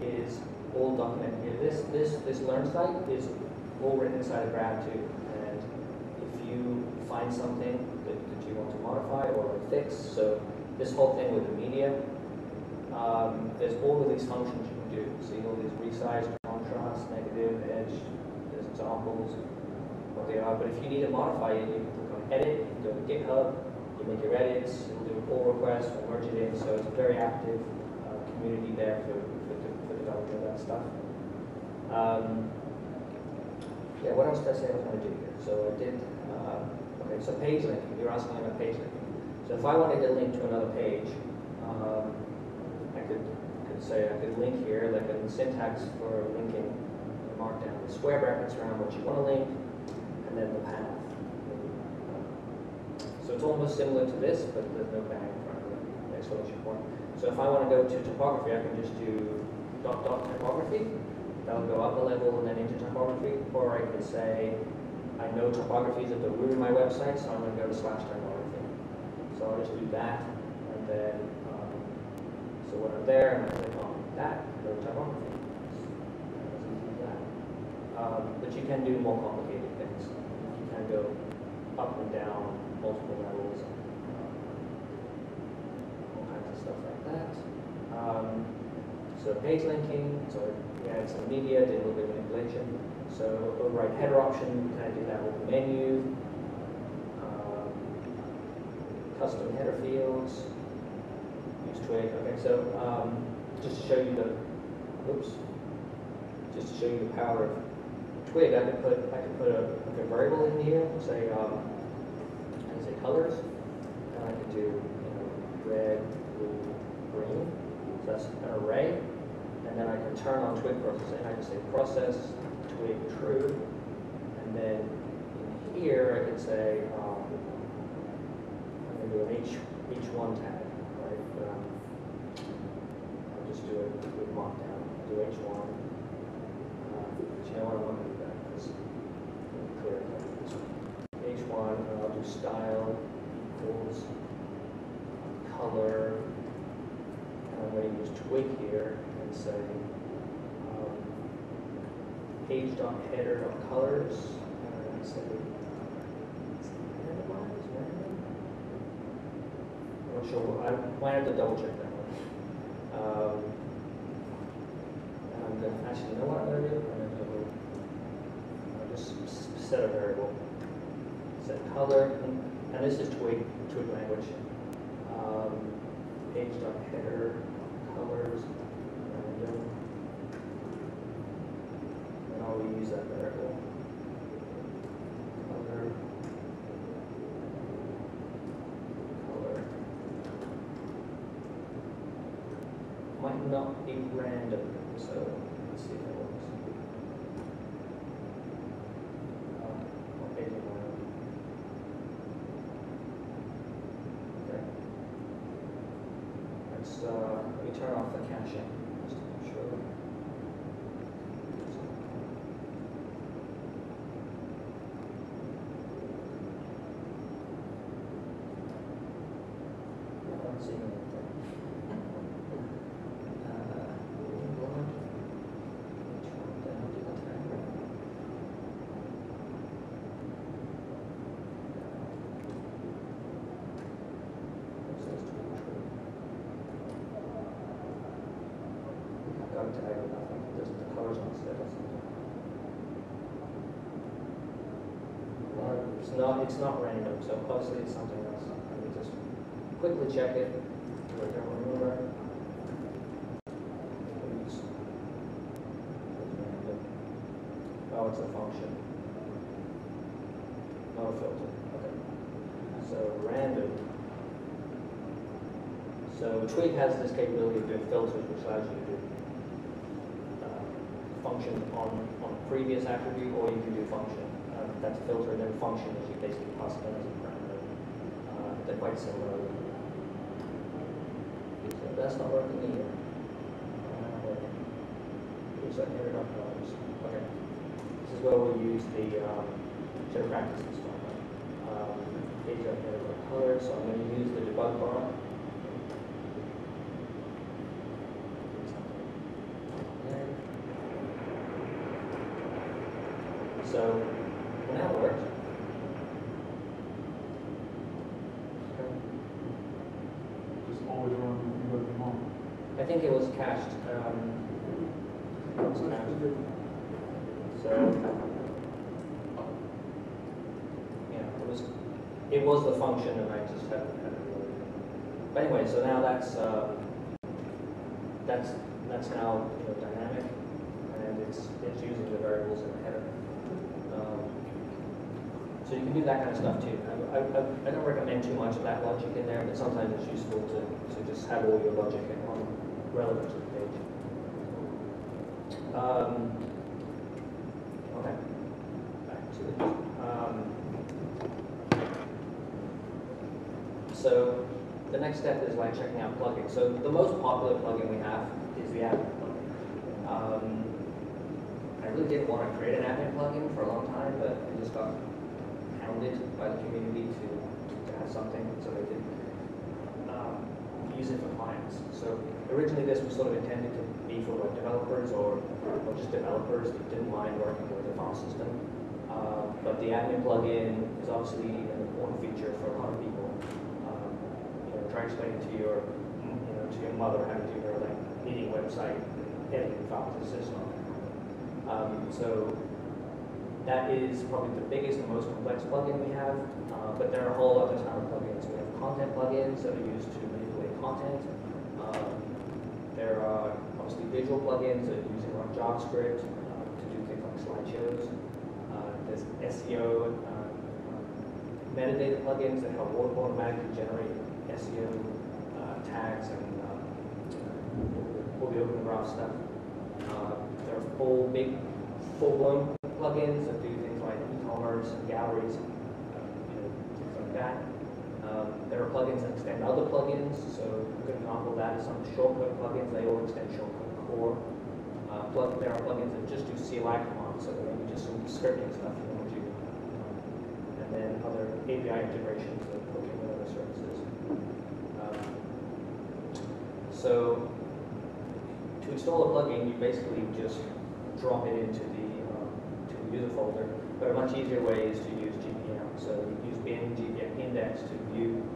is all documented here. This this this learn site is all written inside of Grav too. And if you find something that, that you want to modify or fix, so this whole thing with the media, um, there's all of these functions you can do. See all these resize, contrast, negative, edge, there's examples what they are, but if you need to modify it, you can on edit, you go to GitHub, you make your edits, it'll do a pull request, we'll merge it in, so it's a very active uh, community there for, for, for developing that stuff. Um, yeah, what else did I say I was going to do here? So I did, uh, okay, so page linking, you're asking about page linking. So if I wanted to link to another page, um, I could, could say, I could link here, like in the syntax for linking, markdown the square brackets around what you want to link, and then the path. So it's almost similar to this, but there's no bang in front of the exclamation point. So if I want to go to typography, I can just do dot dot typography. That'll go up a level and then into typography. Or I could say, I know topographies of the root of my website, so I'm gonna go to slash typography. So I'll just do that, and then, um, so when I'm there, and I click on that, go to easy. Um, but you can do more complicated go up and down multiple levels, um, all kinds of stuff like that. Um, so page linking, so we added some media, did a little bit of manipulation. So override header option, kind of do that with the menu. Um, Custom header fields, use twig, okay, so, um, just to show you the, oops, just to show you the power of twig, I could put, I could put a, a variable in here, say, um, say colors, and I can do you know, red, blue, green, so that's an array, and then I can turn on twig processing, I can say process, twig, true, and then in here I can say, um, I'm going to do an each, H1 tag, right, but um, I'll just do it with markdown, I'll do H1, uh, channel 1, H1, and I'll do style equals color, and I'm going to use twig here and say um, page dot header dot colors, and going to say. I'm not sure, I might have to double check that one. Um, and I'm gonna, actually, know what I'm gonna do? I'm do, I'll just set a variable. Set color, and and this is twig, twig language. Um, page header, colors, random. And I'll reuse that variable. Color. Color. Might not be random, so let's see if it works. Um, what page am I on? Okay. Let's, uh, let me turn off the caching, just to make sure. I'm not seeing anything. Uh, Lord. Turn down to the timer. It says to be true. I've got to tag it, I think, just the colors on set or something. No, it's not, random, so obviously it's something else. Let me just quickly check it, I don't remember. Oh, it's a function. Not a filter, okay. So random. So Twig has this capability of doing filters, which allows you to do uh, function on, on previous attribute, or you can do function. Uh, That's a filter, then function is you basically pass it as a parameter. Uh, They're quite similar. So that's not working either. Uh, Use that here, dot colors. Okay. This is where we'll use the, um, should practice this one. Um, Page up here, dot colors, so I'm going to use the debug bar. So, well, that worked. Just always run if you go to the mall. I think it was cached, um, it was cached. So, yeah, it was, it was the function and I just hadn't, hadn't really. But anyway, so now that's, uh, that's, that's now, you know, dynamic and it's, it's using the variables in the header. So you can do that kind of stuff too. I, I, I- don't recommend too much of that logic in there, but sometimes it's useful to, to just have all your logic one relevant to the page. Um, okay. Back to it. Um, so the next step is like checking out plugins. So the most popular plugin we have is the admin plugin. Um, I really didn't want to create an admin plugin for a long time, but I just got hounded by the community to, to have something so they could um, use it for clients. So originally this was sort of intended to be for web developers or, or just developers that didn't mind working with the file system. Uh, but the admin plugin is obviously an important feature for a lot of people. Um, you know, try explaining to your, you know, to your mother how to do her like meeting website, editing files, just not. Um, so that is probably the biggest and most complex plugin we have, uh, but there are a whole other ton of plugins. We have content plugins that are used to manipulate content. Um, there are obviously visual plugins that are using our JavaScript uh, to do things like slideshows. Uh, there's SEO uh, metadata plugins that help auto- automatically generate SEO uh, tags and uh, all the open graph stuff. Uh, there are full big full-blown plugins that do things like e-commerce and galleries, uh, you know, things like that. Um, there are plugins that extend other plugins, so a good example of that is some shortcode plugins, they all extend Shortcode Core. Uh, plug, there are plugins that just do CLI commands, so maybe just some scripting stuff you want to do. Um, and then other API integrations that hook in with other services. Um, so to install a plugin, you basically just drop it into the, um, a folder. But a much easier way is to use GPM. So you use bin GPM index to view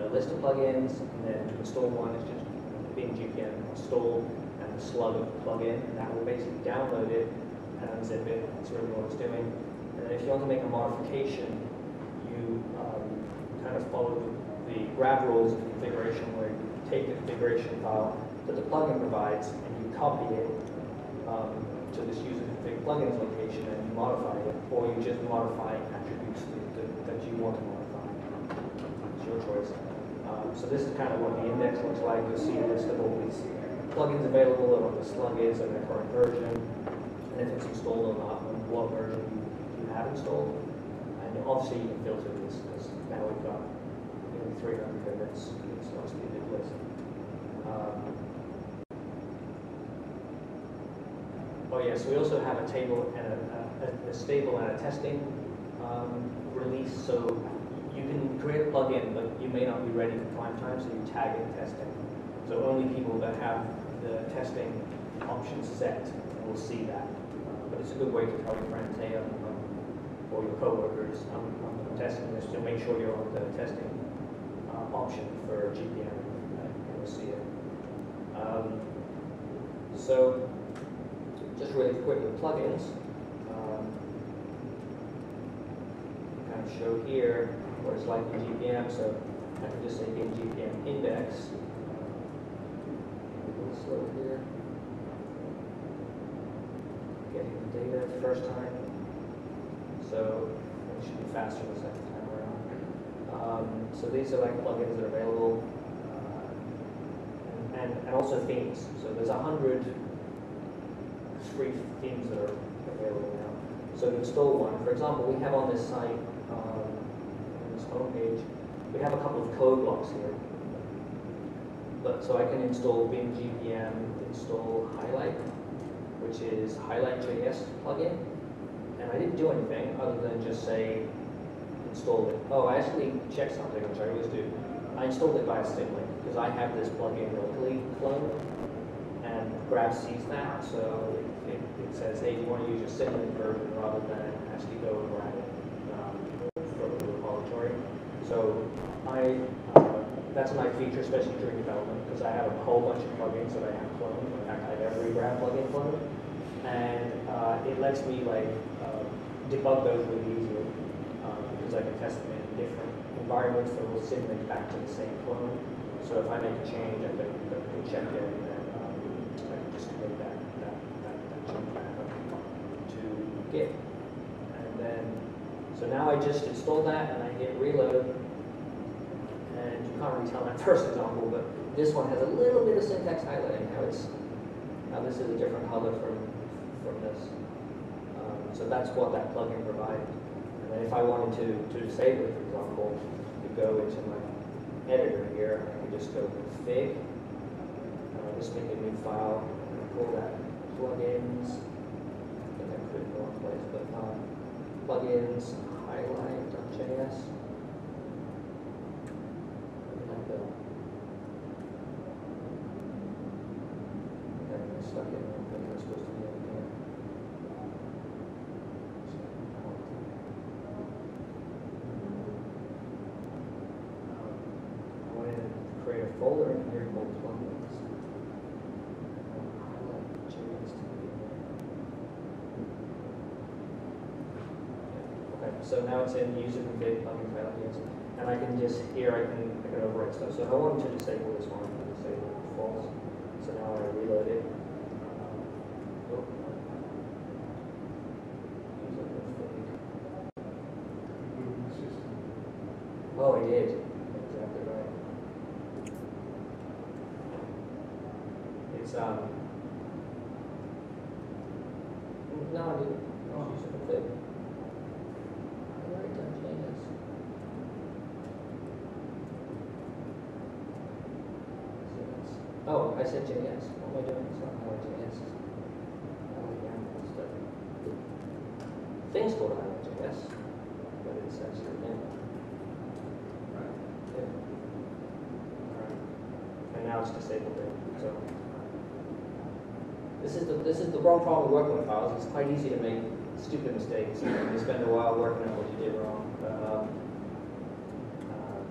a list of plugins, and then to install one, it's just bin GPM install and the slug of the plugin, and that will basically download it and unzip it. That's really what it's doing. And then if you want to make a modification, you um, kind of follow the, the Grav rules of configuration where you take the configuration file that the plugin provides and you copy it um, to this user plugins location and you modify it, or you just modify attributes that, that, you want to modify. It's your choice. Um, so this is kind of what the index looks like. You'll see a list of all these plugins available and what the slug is and their current version, and if it's installed or not, and what version you, you have installed. And obviously you can filter this because now we've got nearly 300 commits, so it's a big list. Um, Oh yes, we also have a table and a, a, a stable and a testing um, release. So you can create a plugin, but you may not be ready for prime time, so you tag it testing. So only people that have the testing options set will see that. Uh, but it's a good way to tell your friends, hey, I'm, or your coworkers, I'm, I'm testing this to make sure you're on the testing uh, option for GPM, uh, and you'll see it. Um, so quick with plugins. Um, kind of show here what it's like in GPM. So I can just say in GPM index. A little slow here. Getting the data the first time. So it should be faster the second time around. Um, so these are like plugins that are available. Uh, and also themes. So there's a hundred free themes that are available now. So to install one, for example, we have on this site, um, on this homepage, we have a couple of code blocks here. But so I can install bin GPM, install Highlight, which is Highlight.js plugin. And I didn't do anything other than just say install it. Oh, I actually checked something, which I always do. I installed it via Symlink because I have this plugin locally cloned and Grav sees that, so says, hey, you want to use your Symlink version rather than actually go and grab it um, from the repository. So I, uh, that's a nice feature, especially during development, because I have a whole bunch of plugins that I have cloned. In fact, I have every Grav plugin cloned, and uh, it lets me like uh, debug those really easily uh, because I can test them in different environments that will symlink back to the same clone. So if I make a change, I can, I can check it and then um, I can just commit that, that change back up to And then, so now I just installed that and I hit reload. And you can't really tell that first example, but this one has a little bit of syntax highlighting. How it's, now this is a different color from, from this. Um, so that's what that plugin provided. And then if I wanted to, to disable it, for example, you go into my editor here, I can just go config, uh, just make a new file, and call that plugins. I think I put it in the wrong place, uh, plugins highlight JS. Look at that bill. Okay, I stuck it, I think supposed to be in. Um, I to create a folder in here called plugins. Um, Highlight JS to be in there. Okay, so now it's in user config plugin values, and I can just, here I can, I can overwrite stuff. So if I wanted to disable this one, I can disable it false. So now I reload it. Um, oh. User config. Moving the system. Oh, I did. Exactly right. It's, um, no, I didn't. Oh, user config. I write down JS. So that's- Oh, I said JS. What am I doing? It's not JS is. Highlight YAML stuff. Things called highlight JS, but it's actually YAML. Yeah. Alright. And now it's disabled there, so. This is the, this is the wrong problem with working with files, it's quite easy to make stupid mistakes, and you spend a while working out what you did wrong, but, um, uh,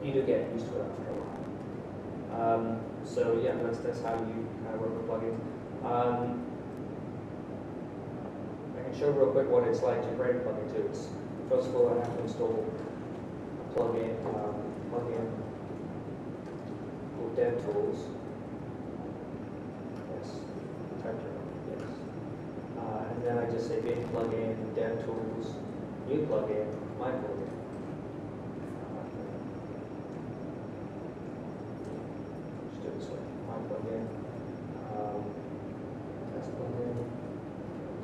you do get used to it after a while. Um, so yeah, that's, that's how you kind of work with plugins. Um, I can show real quick what it's like to create a plugin too. It's, first of all, I have to install plugin, um, plugin called DevTools. Yes, yes. Uh, and then I just say bin plugin, DevTools, new plugin, my plugin. It this way, my plugin, um, test plugin,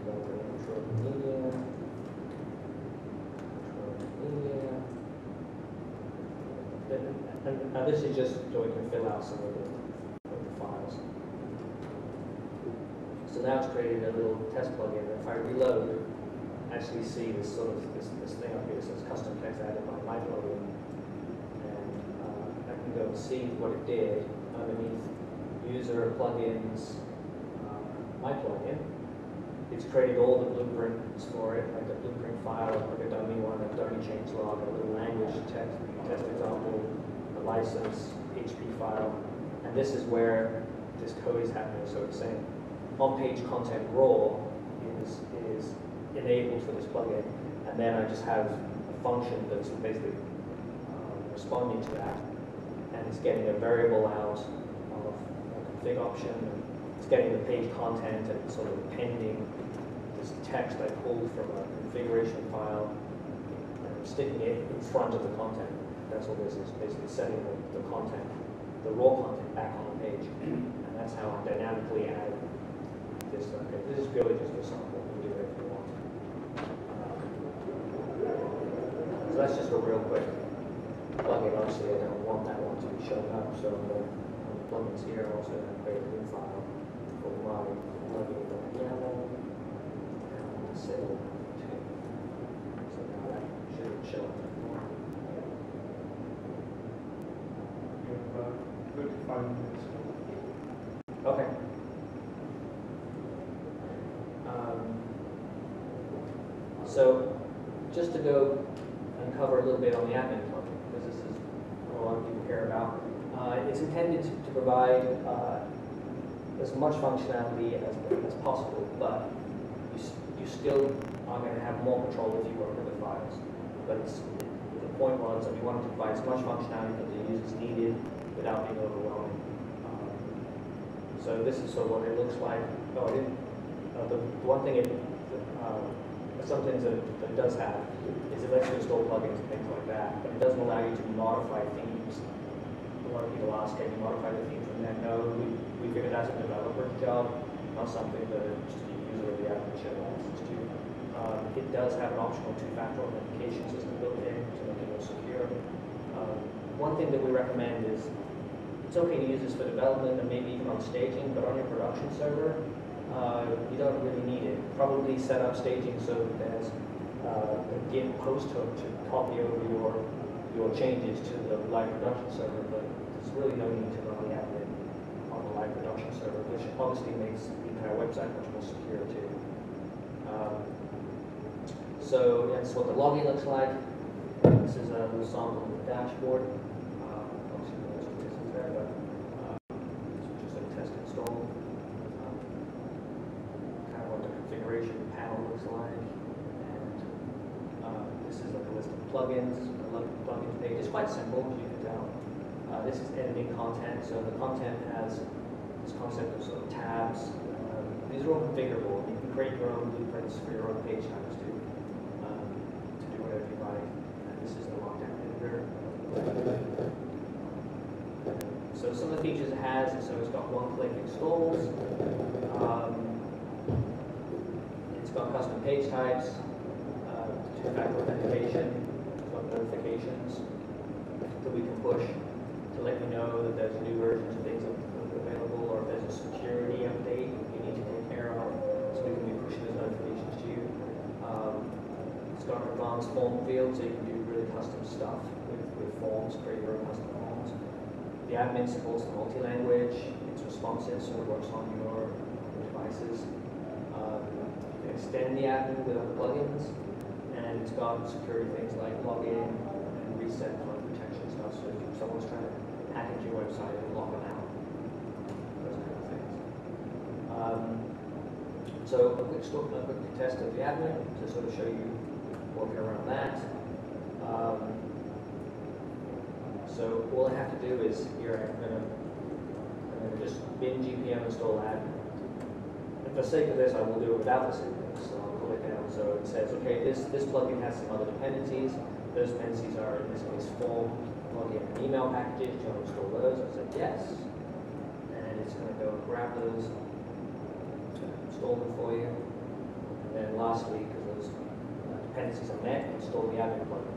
developer intro media, intro media. And, this is just so we can fill out some of the, of the files. So now it's created a little test plugin, if I reload, I actually see this sort of, this, this thing up here that says custom text added by my plugin. And, uh, I can go and see what it did underneath user plugins, uh, my plugin. It's created all the blueprints for it, like a blueprint file, like a dummy one, a dummy change log, a little language text, test example, a license, HP file. And this is where this code is happening, so it's saying on-page content raw is, is enabled for this plugin. And then I just have a function that's basically um, responding to that. It's getting a variable out of a config option, it's getting the page content and sort of appending this text I pulled from a configuration file and sticking it in front of the content. That's all this is, basically setting the, the content, the raw content back on the page. And that's how I dynamically add this. Okay, this is purely just a sample, you do it if you want. Um, So that's just a real quick plugin, obviously I don't want that one to be shown up, so the on the plugins here, I also have create a new file for my plugin.yaml and save it to. So now that should show. Okay. Um, So, just to go and cover a little bit on the admin plugin, because this is what a lot of people care about. Uh, It's intended to to provide uh, as much functionality as, as possible, but you, you still are going to have more control if you work with the files. But the point was that we wanted to provide as much functionality that the users needed without being overwhelming. Um, so this is sort of what it looks like. Oh, I didn't, uh, the the one thing it, uh, some things that that it does have is it lets you install plugins and things like that, but it doesn't allow you to modify themes. Of people ask, can you modify the theme from that? No, we, we figured that's a developer's job, not something that just a user of the app should have access to. Um, it does have an optional two-factor authentication system built in to make it more secure. Um, one thing that we recommend is it's okay to use this for development and maybe even on staging, but on your production server, uh, you don't really need it. Probably set up staging so that there's uh, a Git post hook to copy over your, your changes to the live production server, really no need to run the admin on the live production server, which obviously makes the entire website much more secure too. Um, So that's what the login looks like. This is a little sample of the dashboard. Um, Obviously, there's some there, but um, just a test install. Um, Kind of what the configuration panel looks like. And uh, this is like a list of plugins, plugins page. It's quite simple, as you can tell. This is editing content, so the content has this concept of sort of tabs. Um, These are all configurable. You can create your own blueprints for your own page types too, um, to do whatever you like. And this is the lockdown editor. So some of the features it has, so it's got one-click installs. Um, It's got custom page types, uh, two-factor authentication, it's got notifications that we can push to let you know that there's new versions of things available, or if there's a security update you need to take care of, so we can be pushing those notifications to you. Um, It's got an advanced form field, so you can do really custom stuff with, with forms, create your own custom forms. The admin supports the multi-language, it's responsive, so it works on your devices. Um, You can extend the admin with other plugins, and it's got security things like login and reset protection stuff, so if someone's trying to your website and log them out, those kind of things. Um, So a quick, sto- a quick test of the admin to sort of show you working around that. Um, So all I have to do is, here I'm gonna, I'm gonna just bin gpm install admin. And for the sake of this, I will do it without the syntax, so I'll pull it down. So it says, okay, this, this plugin has some other dependencies. Those dependencies are, in this case, form, email packages. Do you want to install those? I said, yes. And it's gonna go and grab those, install them for you. And then lastly, because those uh, dependencies are met, install the admin plugin.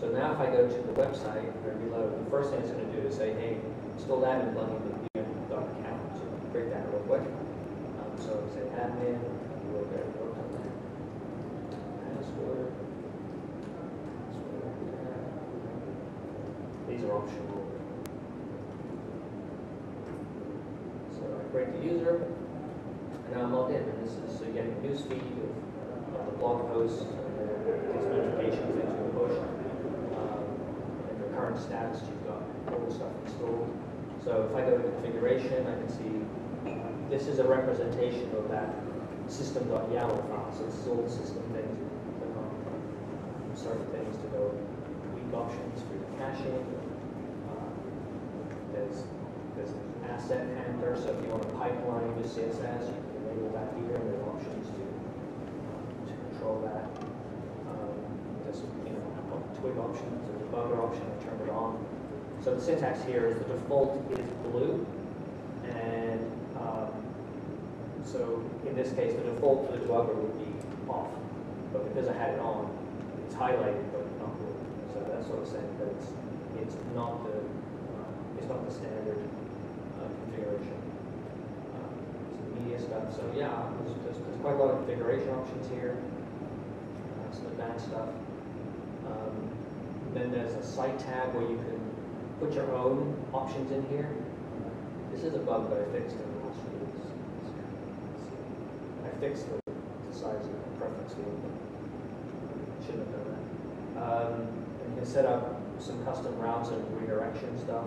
So now if I go to the website and reload, the first thing it's going to do is say, hey, install admin plugin with VM.account. So break that real quick. Um, so say admin, we'll get work on that. Password. Password. These are optional. So I create the user, and now I'm logged in, and this is, so you news feed of uh, the blog posts, uh, these notifications that you push. Um, And your current status, you've got all the stuff installed. So if I go to configuration, I can see this is a representation of that system.yaml file. So this is all the system things. On um, certain things to go options for the caching. Um, There's, there's an asset handler, so if you want to pipeline your CSS, you can enable that here, and there are options to, um, to control that. Um, There's, you know, twig options, a debugger option, I turn it on. So the syntax here is the default is blue, and um, so in this case, the default for the debugger would be off. But because I had it on, it's highlighted. So that's sort of saying that it's, it's not the, uh, it's not the standard uh, configuration. Um, Some media stuff, so yeah, there's, there's there's quite a lot of configuration options here. Uh, Some advanced stuff. Um, Then there's a site tab where you can put your own options in here. This is a bug that I fixed in the last release. I fixed the the size of the preference field, shouldn't have done that. Um, you can set up some custom routes and redirection stuff.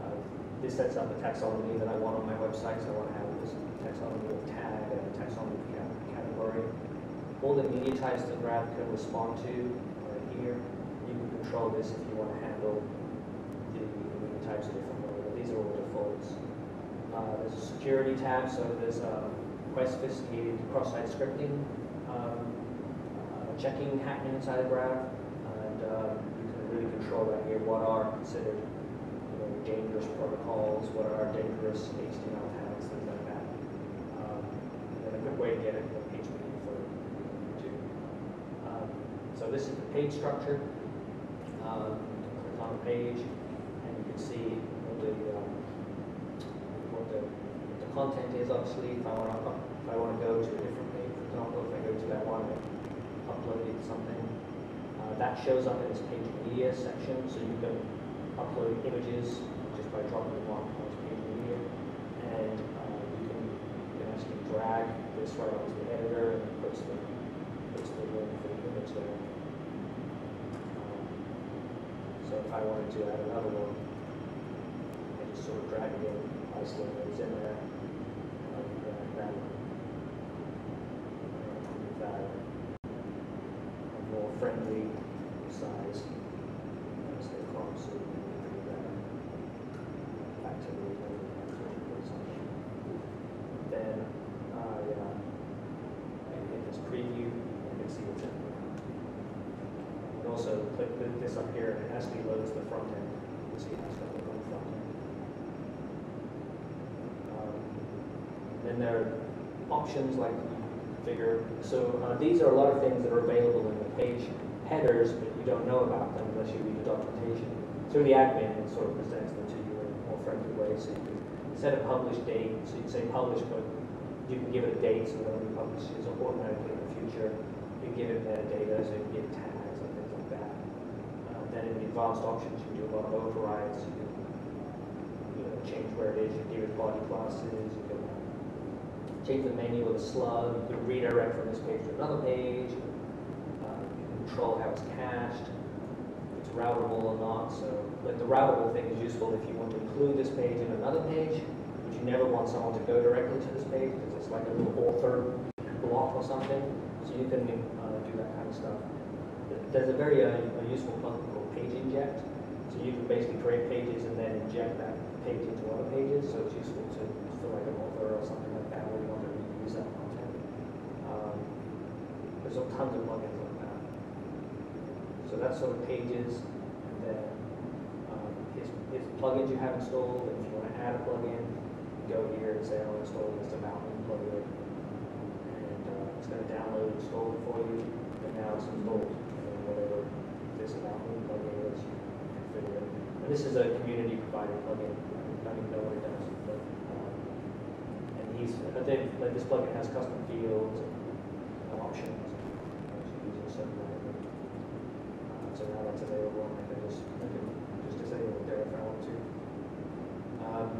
Uh, This sets up the taxonomy that I want on my website, so I want to have this taxonomy with tag and a taxonomy cat- category. All the media types that Grav can respond to are here. You can control this if you want to handle the media types a different way, these are all defaults. Uh, There's a security tab, so there's uh, quite sophisticated cross-site scripting, um, uh, checking happening inside of um, you can really control that here, what are considered you know, dangerous protocols, what are dangerous HTML tags, things like that. Um, And a good way to get it, page speed for too. Um, So this is the page structure. Um, Click on the page, and you can see what the, um, what the, the content is, obviously, if I want to, if I want to go to a different page, for example, if I go to that one, uploaded something. That shows up in this page media section, so you can upload images just by dropping them on page media. And uh, you can you can actually drag this right onto the editor and it puts the puts the link for the image there. Um, so if I wanted to add another one, I just sort of drag it in, isolate those in there, and I can drag that one. That a more friendly size as they come, so we can do that. Back to the original, put something. Then, uh, I hit this preview, you can see what's in there. And also click this up here, and it actually loads the front end. You can see how it's got the front end. Um, Then there are options like figure, so uh, these are a lot of things that are available in the page headers, you don't know about them unless you read the documentation. Through the admin, sort of presents them to you in a more friendly way, so you can set a publish date, so you can say publish, but you can give it a date, so that it publishes automatically in the future. You give it metadata, so you can give tags and things like that. Uh, Then in the advanced options, you can do a lot of overrides, you can you know, change where it is, you can give it body classes, you can change the menu with a slug, you can redirect from this page to another page, control how it's cached, it's routable or not, so, like the routable thing is useful if you want to include this page in another page, but you never want someone to go directly to this page, because it's like a little author block or something, so you can uh, do that kind of stuff. There's a very uh, useful plugin called Page Inject, so you can basically create pages and then inject that page into other pages, so it's useful to, for like an author or something like that, where you want to reuse that content. Um, There's all tons of plugins. So that's sort of pages, and then um, his, his plugins you have installed, and if you want to add a plugin, go here and say, I want to install this Mountain plugin, and uh, it's going to download and install it for you, and now it's installed, and whatever this Mountain plugin is, you configure it. And this is a community provided plugin, I don't even know what it does, but, um, and he's, but they, like this plugin has custom fields and options, which you use certain way. Uh, So now that's available, and I can just, I can just disable it there if I want to. Um,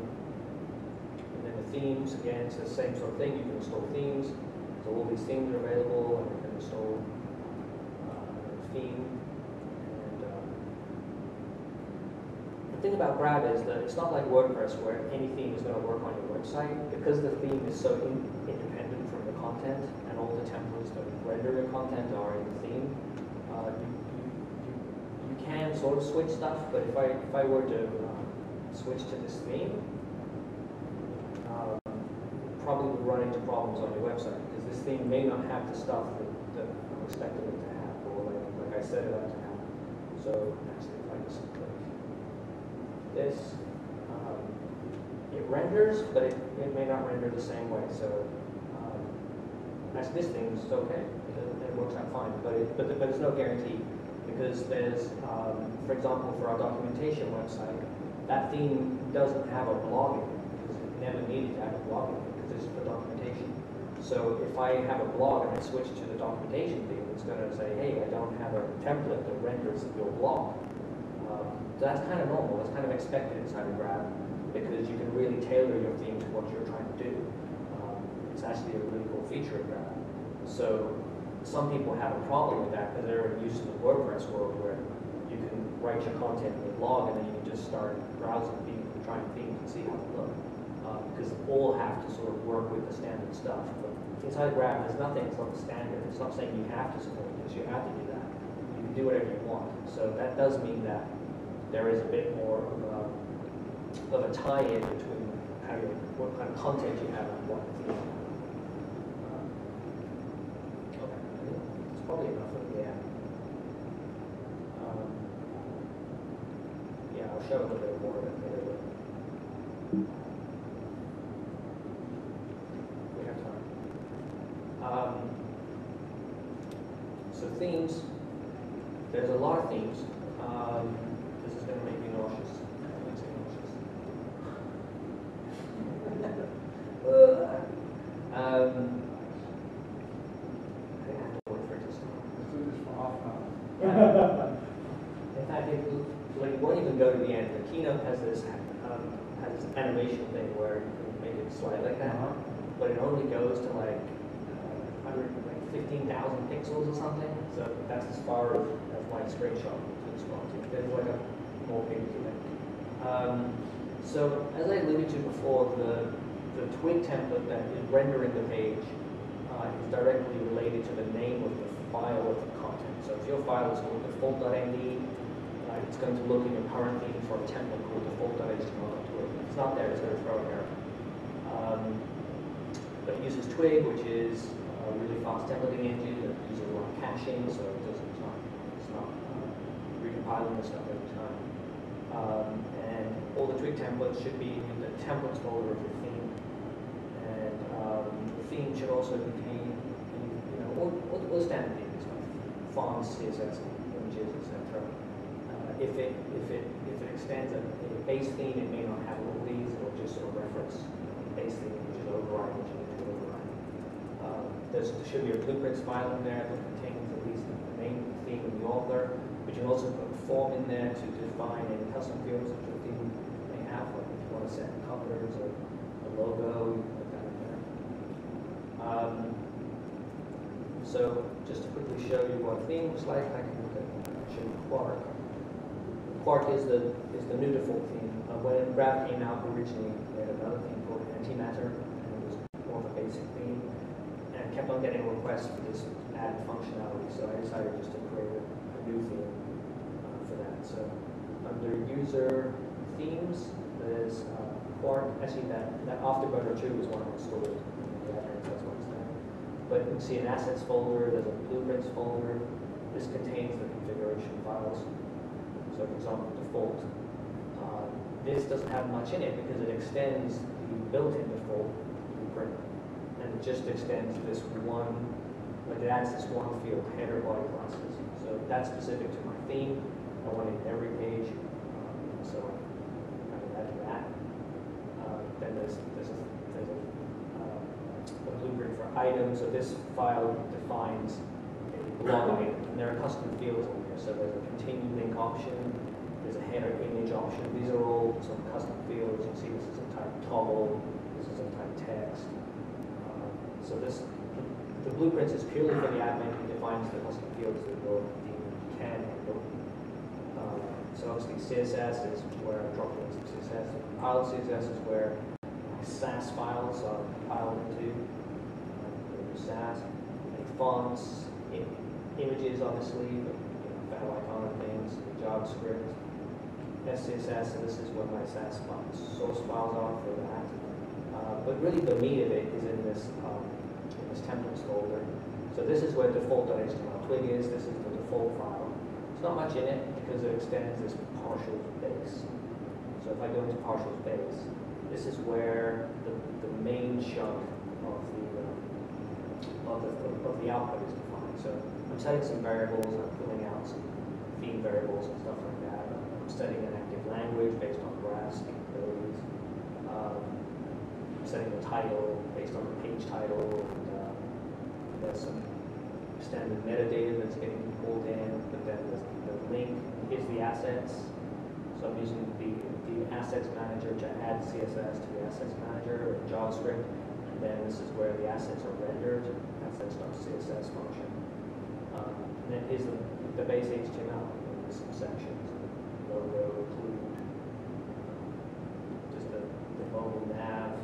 And then the themes, again, it's the same sort of thing, you can install themes, so all these themes are available, and you can install uh, theme, and uh, the thing about Grav is that it's not like WordPress where any theme is going to work on your website. Because the theme is so in- independent from the content and all the templates that render your content are in the theme, uh, you, you, you, can sort of switch stuff, but if I, if I were to um, switch to this theme, um, probably would run into problems on your website because this theme may not have the stuff that, that I'm expecting it to have or like, like I set it up to have. So actually, if I just click this, um, it renders, but it, it may not render the same way. So um, actually, this thing is okay. It, it works out fine, but it, but, but it's no guarantee because there's, um, for example, for our documentation website, that theme doesn't have a blogging because it never needed to have a blogging it's for documentation. So if I have a blog and I switch to the documentation theme, it's going to say, hey, I don't have a template that renders your blog. Um, so that's kind of normal. That's kind of expected inside of Grav because you can really tailor your theme to what you're trying to do. Um, it's actually a really cool feature of Grav. So some people have a problem with that because they're used to the WordPress world where you can write your content in a blog and then you can just start browsing trying themes and see how they look. Because all have to sort of work with the standard stuff. But inside Grav, there's nothing, it's not the standard. It's not saying you have to support this, you have to do that. You can do whatever you want. So that does mean that there is a bit more of a, of a tie-in between how you, what kind of content you have and what theme. Um, Okay, it's probably enough of the app. Um, Yeah, I'll show a little bit more of it smaller. Um, this is going to make me nauseous. nauseous. um. In fact, it, like, won't even go to the end. The keynote has this um, has this animation thing where you can make it slide like that, uh -huh. but it only goes to like uh, pixels or something. So that's as far as screenshot can scroll to. Like a more to. Um, so as I alluded to before, the, the twig template that is rendering the page uh, is directly related to the name of the file of the content. So if your file is called default.md, uh, it's going to look in your current theme for a template called default.html.twig. If it's not there, it's going to throw an error. Um, but it uses Twig, which is a really fast templating engine that uses a lot of caching, so it doesn't, it's not, it's not uh, recompiling the stuff every time. Um, and all the Twig templates should be in the templates folder of your theme. And um, the theme should also contain, you know, all, all, the standard theme stuff, fonts, CSS, images, etc. Uh, if it if it if it extends a, a base theme, it may not have all these. It'll just sort of reference the base theme, which is override, which to override. There's, there should be a blueprints file in there that contains at least the main theme and the author. But you also put form in there to define any custom fields that your theme may have, like if you want to set colors or a logo, that in there. Um, so just to quickly show you what a theme looks like, I can look at show you Quark. Quark is the is the new default theme. Uh, when Grav came out originally, they had another theme called Antimatter, and it was more of a basic theme, and it kept on getting requests for this added functionality. So I decided just to create a, a new theme. So under user themes, there's uh, Quark. Actually, that that Afterburner 2 is one of I installed. Yeah, that's what's there. But you can see an assets folder, there's a blueprints folder. This contains the configuration files. So for example, default. Uh, this doesn't have much in it because it extends the built-in default blueprint. And it just extends this one, like it adds this one field, header body classes. So that's specific to my theme. I want in every page. Um, so I can add that. Uh, then there's, there's a, there's a uh, blueprint for items. So this file defines a blog item, and there are custom fields in here. So there's a continue link option, there's a header image option. These are all some custom fields. You see this is a type toggle, this is a type text. Uh, so this, the blueprints is purely for the admin who defines the custom fields that your team can so obviously CSS is where I drop in some CSS. Compiled CSS is where Sass files are compiled into Sass. Fonts, im- images obviously, but, you know, icon and things, JavaScript. SCSS, and this is what my Sass files, source files are for that. Uh, but really the meat of it is in this, um, in this templates folder. So this is where default.html twig is, this is the default file. There's not much in it because it extends this partial base. So if I go into partial base, this is where the, the main chunk of the, uh, of the, of the output is defined. So I'm setting some variables, I'm pulling out some theme variables and stuff like that. I'm setting an active language based on Grav's capabilities. Um, I'm setting the title based on the page title. And, uh, there's some standard metadata that's getting pulled in, but then the, the link is the assets. So I'm using the, the assets manager to add CSS to the assets manager or JavaScript. And then this is where the assets are rendered, assets.css function. Um, and then here's the, the base HTML in some sections. Logo, include, just the, the mobile nav,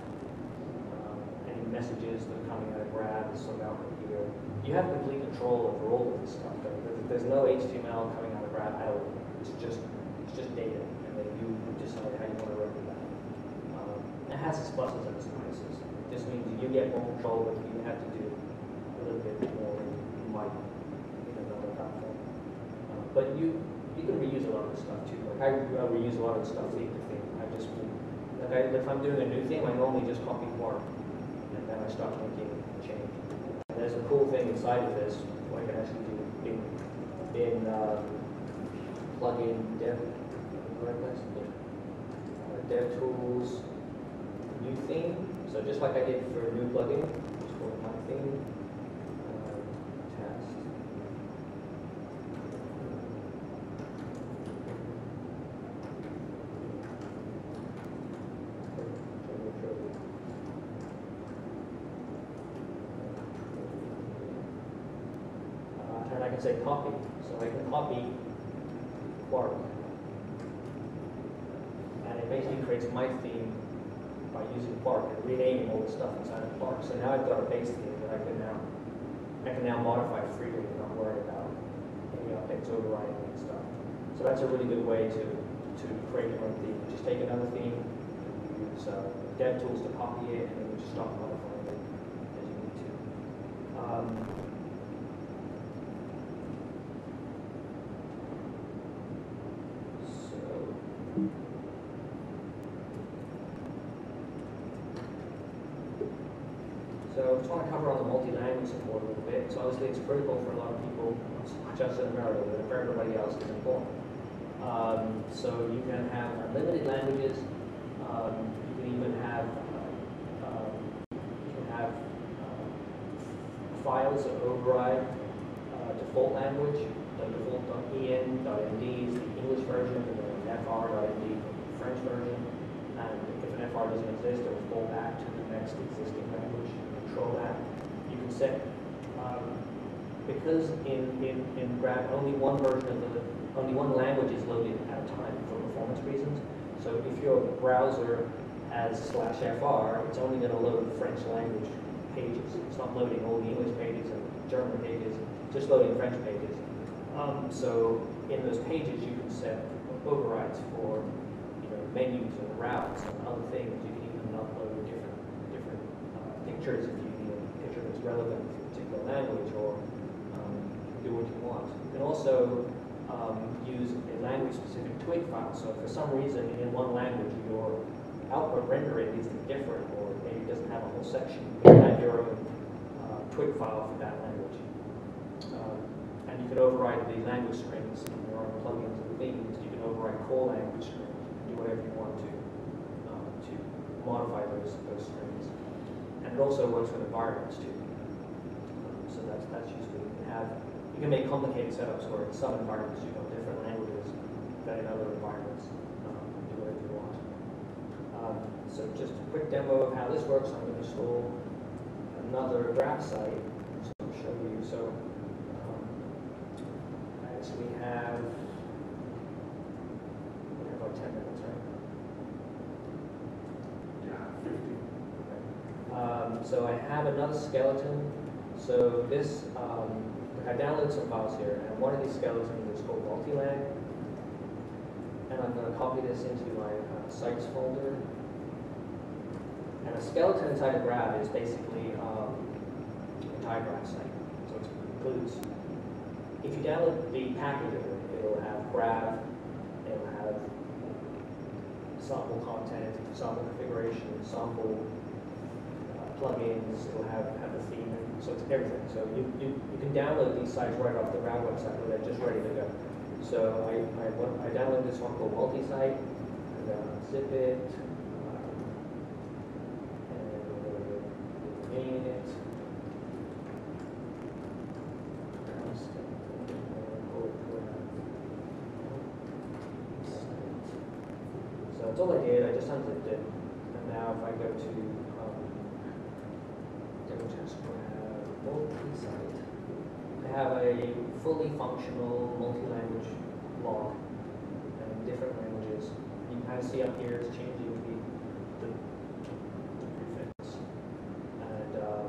um, any messages that are coming out of Grav of out here. You have complete control over all of this stuff. There- There's, there's no HTML coming out at all. It's just, it's just data, and then you decide how you want to render that. Um, it has its pluses and its minuses. This means you get more control, but you have to do a little bit more than you might in another platform. Uh, But you, you can reuse a lot of the stuff too. Like I, I reuse a lot of the stuff theme to theme. I just, like I, if I'm doing a new theme, I normally just copy form, and then I start making a change. And there's a cool thing inside of this, what I can actually do in, in, um, plug in dev, right place? Yeah. Uh, dev tools, new theme. So just like I did for new plugin, just go my theme, uh, test. Uh, and I can say copy. So I can copy my theme by using Quark and renaming all the stuff inside of Quark. So now I've got a base theme that I can now, I can now modify freely and not worry about any updates overriding and stuff. So that's a really good way to, to create your own theme. Just take another theme, use uh, dev tools to copy it, and then just start modifying it as you need to. Um, so, so I just want to cover on the multi-language support a little bit. So obviously it's critical for a lot of people, not just in America, but for everybody else is important. Um, so you can have unlimited languages. Um, you can even have uh, um, you can have uh, files that override uh, default language. The default.en.md is the English version, and then fr.md the French version. And if an fr doesn't exist, it will fall back to the next existing language. Control that. You can set um, because in in in Grav only one version of the only one language is loaded at a time for performance reasons. So if your browser has slash fr, it's only going to load French language pages. It's not loading all the English pages and German pages, just loading French pages. Um, so in those pages, you can set overrides for you know menus and routes and other things. You can even upload different different uh, pictures if you relevant to a particular language, or um, do what you want. You can also um, use a language-specific twig file. So for some reason in one language your output rendering be different, or maybe it doesn't have a whole section, you can have your own uh, twig file for that language. Um, and you can override the language strings in your own plugins and themes. You can override core language strings. You can do whatever you want to um, to modify those those strings. And it also works with environments too. So that's that's useful. You can have you can make complicated setups where in some environments you know different languages than in other environments. Um, do whatever you want. Um, so just a quick demo of how this works. I'm going to install another Grav site just to show you. So um, I actually have we have about 10 minutes, right? Yeah, fifty. Um, so I have another skeleton. So this, um, I downloaded some files here, and one of these skeletons is called Multilang. And I'm going to copy this into my uh, sites folder. And a skeleton inside a Grav is basically um, an entire Grav site. So it includes, if you download the package it'll have Grav, it'll have sample content, sample configuration, sample uh, plugins, it'll have, have the theme, and so it's everything. So you, you, you can download these sites right off the Grav website where they're just ready to go. So I, I, I downloaded this one called Multisite, and uh, zip it, um, and we'll name it. So that's all I did, I just unzipped it, and now if I go to, um, demo test grav, multi-site, I have a fully functional multi-language log in different languages. You can kind of see up here it's changing the, the, prefix. And, um,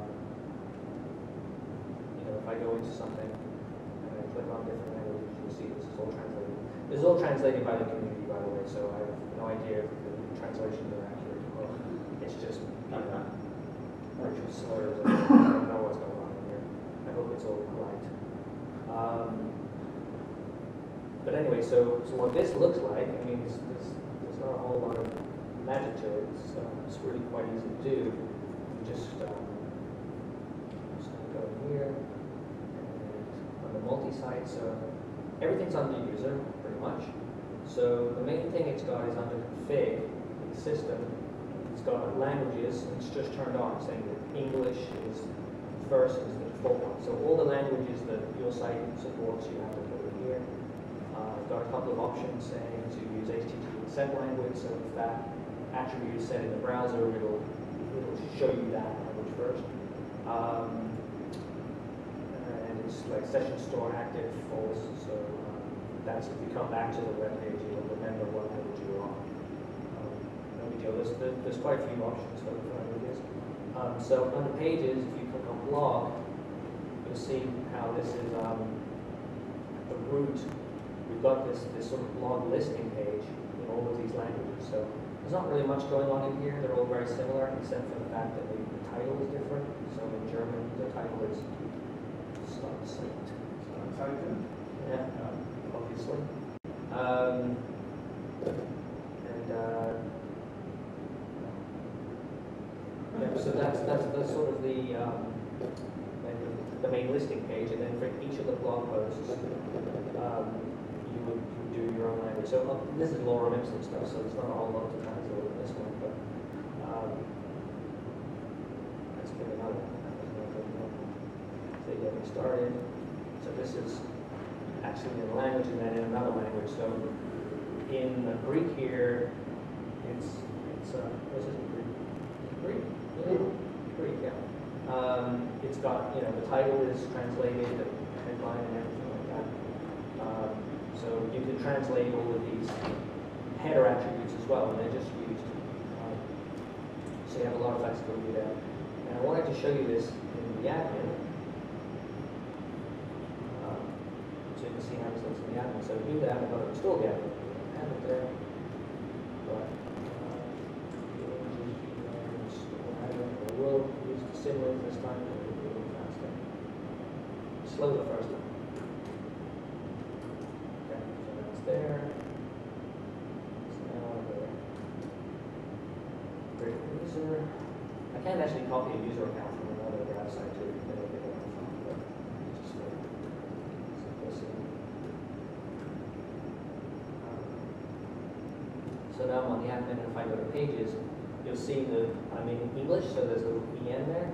you know, if I go into something and I click on different languages, you'll see this is all translated. This is all translated by the community, by the way, so I have no idea if the translations are accurate or it's just, you know, slurs. I don't know what's going on in here. I hope it's. Um, but anyway, so, so what this looks like, I mean, there's, there's, there's not a whole lot of magic to it. It's, um, it's really quite easy to do. You just, um, just go here and on the multi-site, so everything's under user, pretty much. So the main thing it's got is under config, the system. It's got languages, and it's just turned on, saying that English is first is the So all the languages that your site supports, you have it over here. Uh, got a couple of options saying to use HTTP set language, so if that attribute is set in the browser, it'll, it'll show you that language first. Um, and it's like session store active false, so um, that's if you come back to the web page, you'll remember what language you're on. Um, no big deal. There's, there- there's quite a few options for languages. Um, so the pages, if you click on blog, you'll see how this is um, the root. We've got this, this sort of blog listing page in all of these languages. So there's not really much going on in here. They're all very similar, except for the fact that the, the title is different. So in German, the title is Stadtsleit. Titan? Yeah, obviously. Um, and uh, yeah, so that's that's that's sort of the um, the, main listing page, and then for each of the blog posts, um, you would you do your own language. So uh, this is lorem ipsum stuff, so there's not a whole lot to translate in this one, but um, give it another. So getting started. So this is actually in a language and then in another language. So in the Greek here, it's it's uh, what's it Greek? Greek, yeah, Greek, yeah. Um, it's got you know the title is translated, the headline and everything like that. Um, so you can translate all of these header attributes as well, and they're just used. Um, so you have a lot of flexibility there. And I wanted to show you this in the admin. Um, so you can see how this looks in the admin. So do that, I'm going to install the admin. It there. But, uh, install admin. I will use the symlink this time. Faster. Slow the first time. Okay, so that's there. So now the create a user. I can actually copy a user account from another website on the simplicity. Um, so now I'm on the admin, and if I go to pages, you'll see that I'm in English, so there's a little EN there,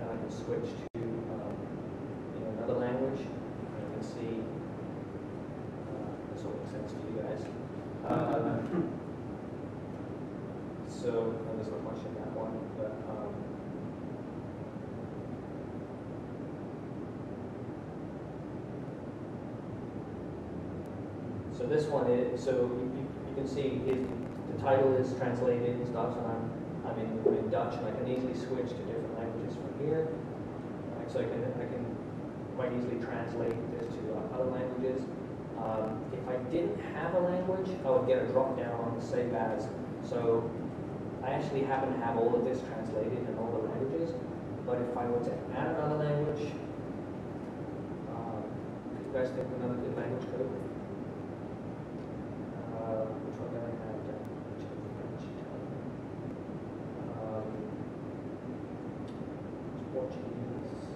and I can switch to, um, you another language. and I can see, uh, this all makes sense to you guys. Um, so, and there's not much in that one, but, um, so this one is, so you, you you can see the title is translated and stuff, I'm, I'm in, I'm in Dutch, and I can easily switch to different languages from here. Right, so I can, I can quite easily translate this to uh, other languages. Um, if I didn't have a language, I would get a drop down on the save as. So I actually happen to have all of this translated in all the languages, but if I were to add another language, um, you guys think of another good language code? Uh, which one do I have down? French, Italian. Um, Portuguese.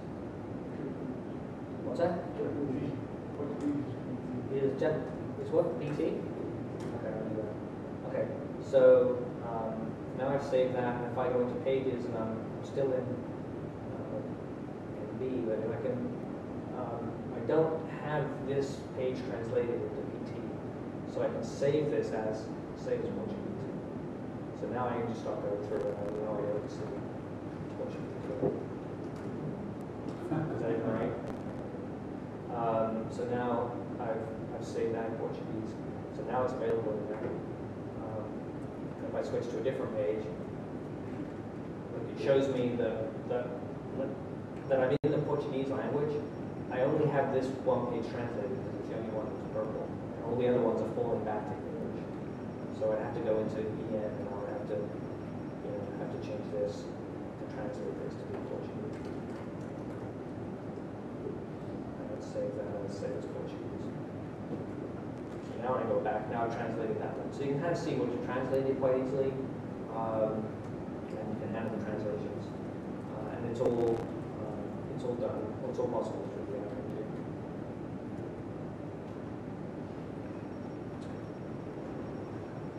What's that? Portuguese. Portuguese. Is Jap, is what, PT? Okay, I'll do that. Okay, so, um, now I've saved that, and if I go into pages and I'm still in, uh, in B, but if I can, um, I don't have this page translated into PT, so I can save this as, save as Portuguese. So now I can just start going through, and I know able to see Portuguese. Is that even right? Um, so now I've, I've saved that in Portuguese. So now it's available in there. Um, if I switch to a different page, it shows me the, the, that I'm in the Portuguese language. I only have this one page translated because it's the only one that's purple. And all the other ones are falling back to English. So I'd have to go into EN and I would have to, you know, have to change this to translate this to be Portuguese. And let's save that, let's save as Portuguese. Now I go back, now I've translated that one. So you can kind of see what you translated quite easily, um, and you the translations. Uh, and it's all, um, it's all done, it's all possible through the too.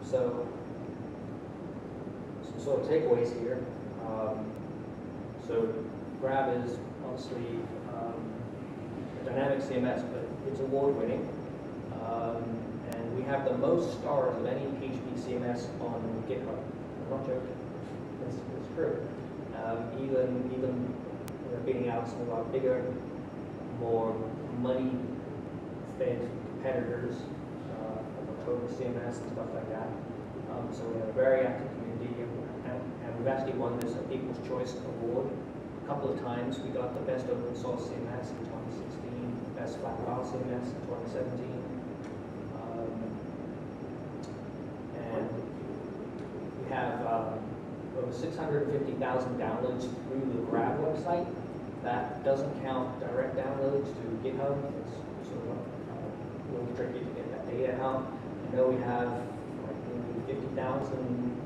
So, some sort of takeaways here. Um, so Grav is obviously um, a dynamic CMS, but it's award winning. Um, and we have the most stars of any PHP CMS on GitHub. I'm not joking. Um, even even you know, beating out some of our bigger more money-fed competitors, uh, October CMS and stuff like that. Um, so we have a very active community, and, and we've actually won this People's Choice Award a couple of times. We got the best open source CMS in 2016, best flat file CMS in 2017. Um, and we have um, over 650,000 downloads through the Grav website. That doesn't count direct downloads to GitHub. It's sort of a little tricky to get that data out. I know we have like maybe 50,000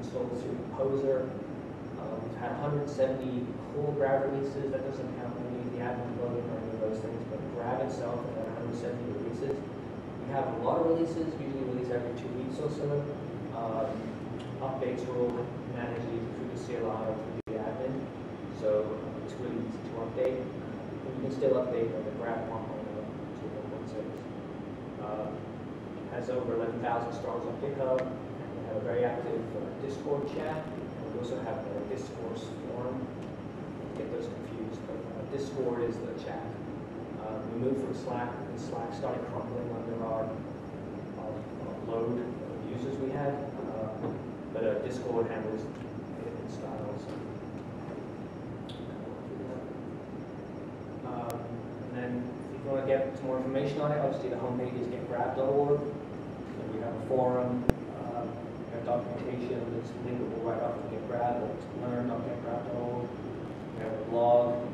installed through Composer. Uh, We've had 170 core Grav releases. That doesn't count any of the admin plugin or any of those things, but Grav itself has had 170 releases. We have a lot of releases, usually release every two weeks or so. Um, updates will through the CLI or through the admin, so it's really easy to update. And you can still update on the Grav 1.0 to 1.6. Uh, Has over 11,000 stars on GitHub, we have a very active uh, Discord chat, and we also have a Discord forum. Get those confused, but uh, Discord is the chat. Uh, We moved from Slack, and Slack started crumbling under our our load of users we had. But uh, Discord handles it in style, so. Um, And then if you want to get some more information on it, obviously the homepage is getgrav.org. We have a forum, um, we have documentation that's linkable right off of GetGrav, or it's learn.getgrav.org. We have a blog. um,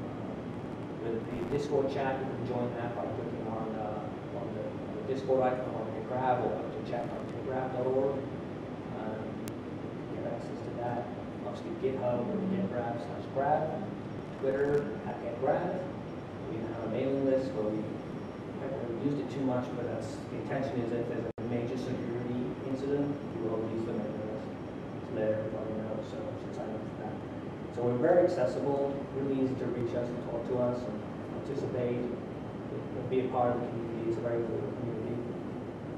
With the Discord chat, you can join that by clicking on, uh, on the on the Discord icon on GetGrav or chat.getgrav.org. Um, Get access to that. Obviously GitHub or GetGrav slash grav. Twitter at GetGrav. We have a mailing list where we haven't used it too much, but that's, the intention is if there's a major security incident, we will use the mailing list to let everybody know, so should sign up for that. So we're very accessible, really easy to reach us and talk to us and participate, and be a part of the community, it's a very good community.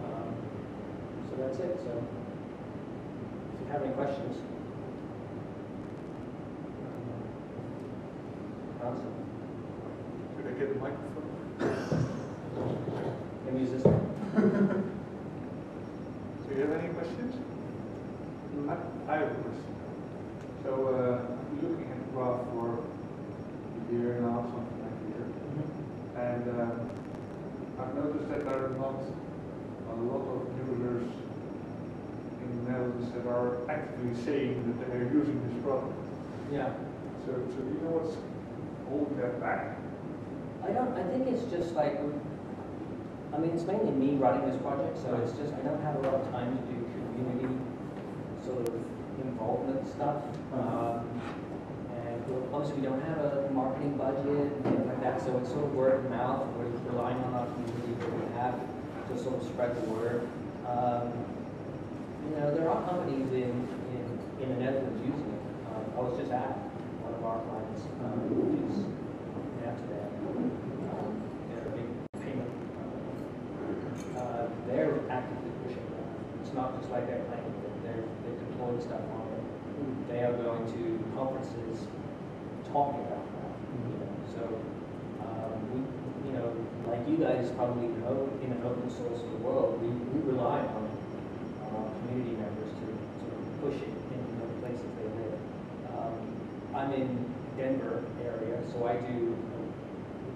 Um, So that's it, so if you have any questions. Answer. Could I get a microphone? Can use this one? Do you have any questions? I I have a question. So, uh, I'm looking at the Grav for a year now, something like a year. And um, I've noticed that there are not a lot of users in the Netherlands that are actively saying that they are using this product. Yeah. So, so do you know what's that back? I don't, I think it's just like, I mean, it's mainly me running this project, so it's just, I don't have a lot of time to do community sort of involvement stuff. Um, And obviously, we don't have a marketing budget and things like that, so it's sort of word of mouth, we're relying on our community that we have to sort of spread the word. Um, You know, there are companies in, in, in the Netherlands using it. Um, I was just at one of our clients, um, which is Amsterdam. Um, They're a big payment. uh, They're actively pushing it. It's not just like they're playing it, they're, they're deploying stuff on it. They are going to conferences talking about that. you know. So, um, we, you know, like you guys probably know, in an open source world, we, we rely on uh, community members to of push it into the places they live. I'm in Denver area, so I do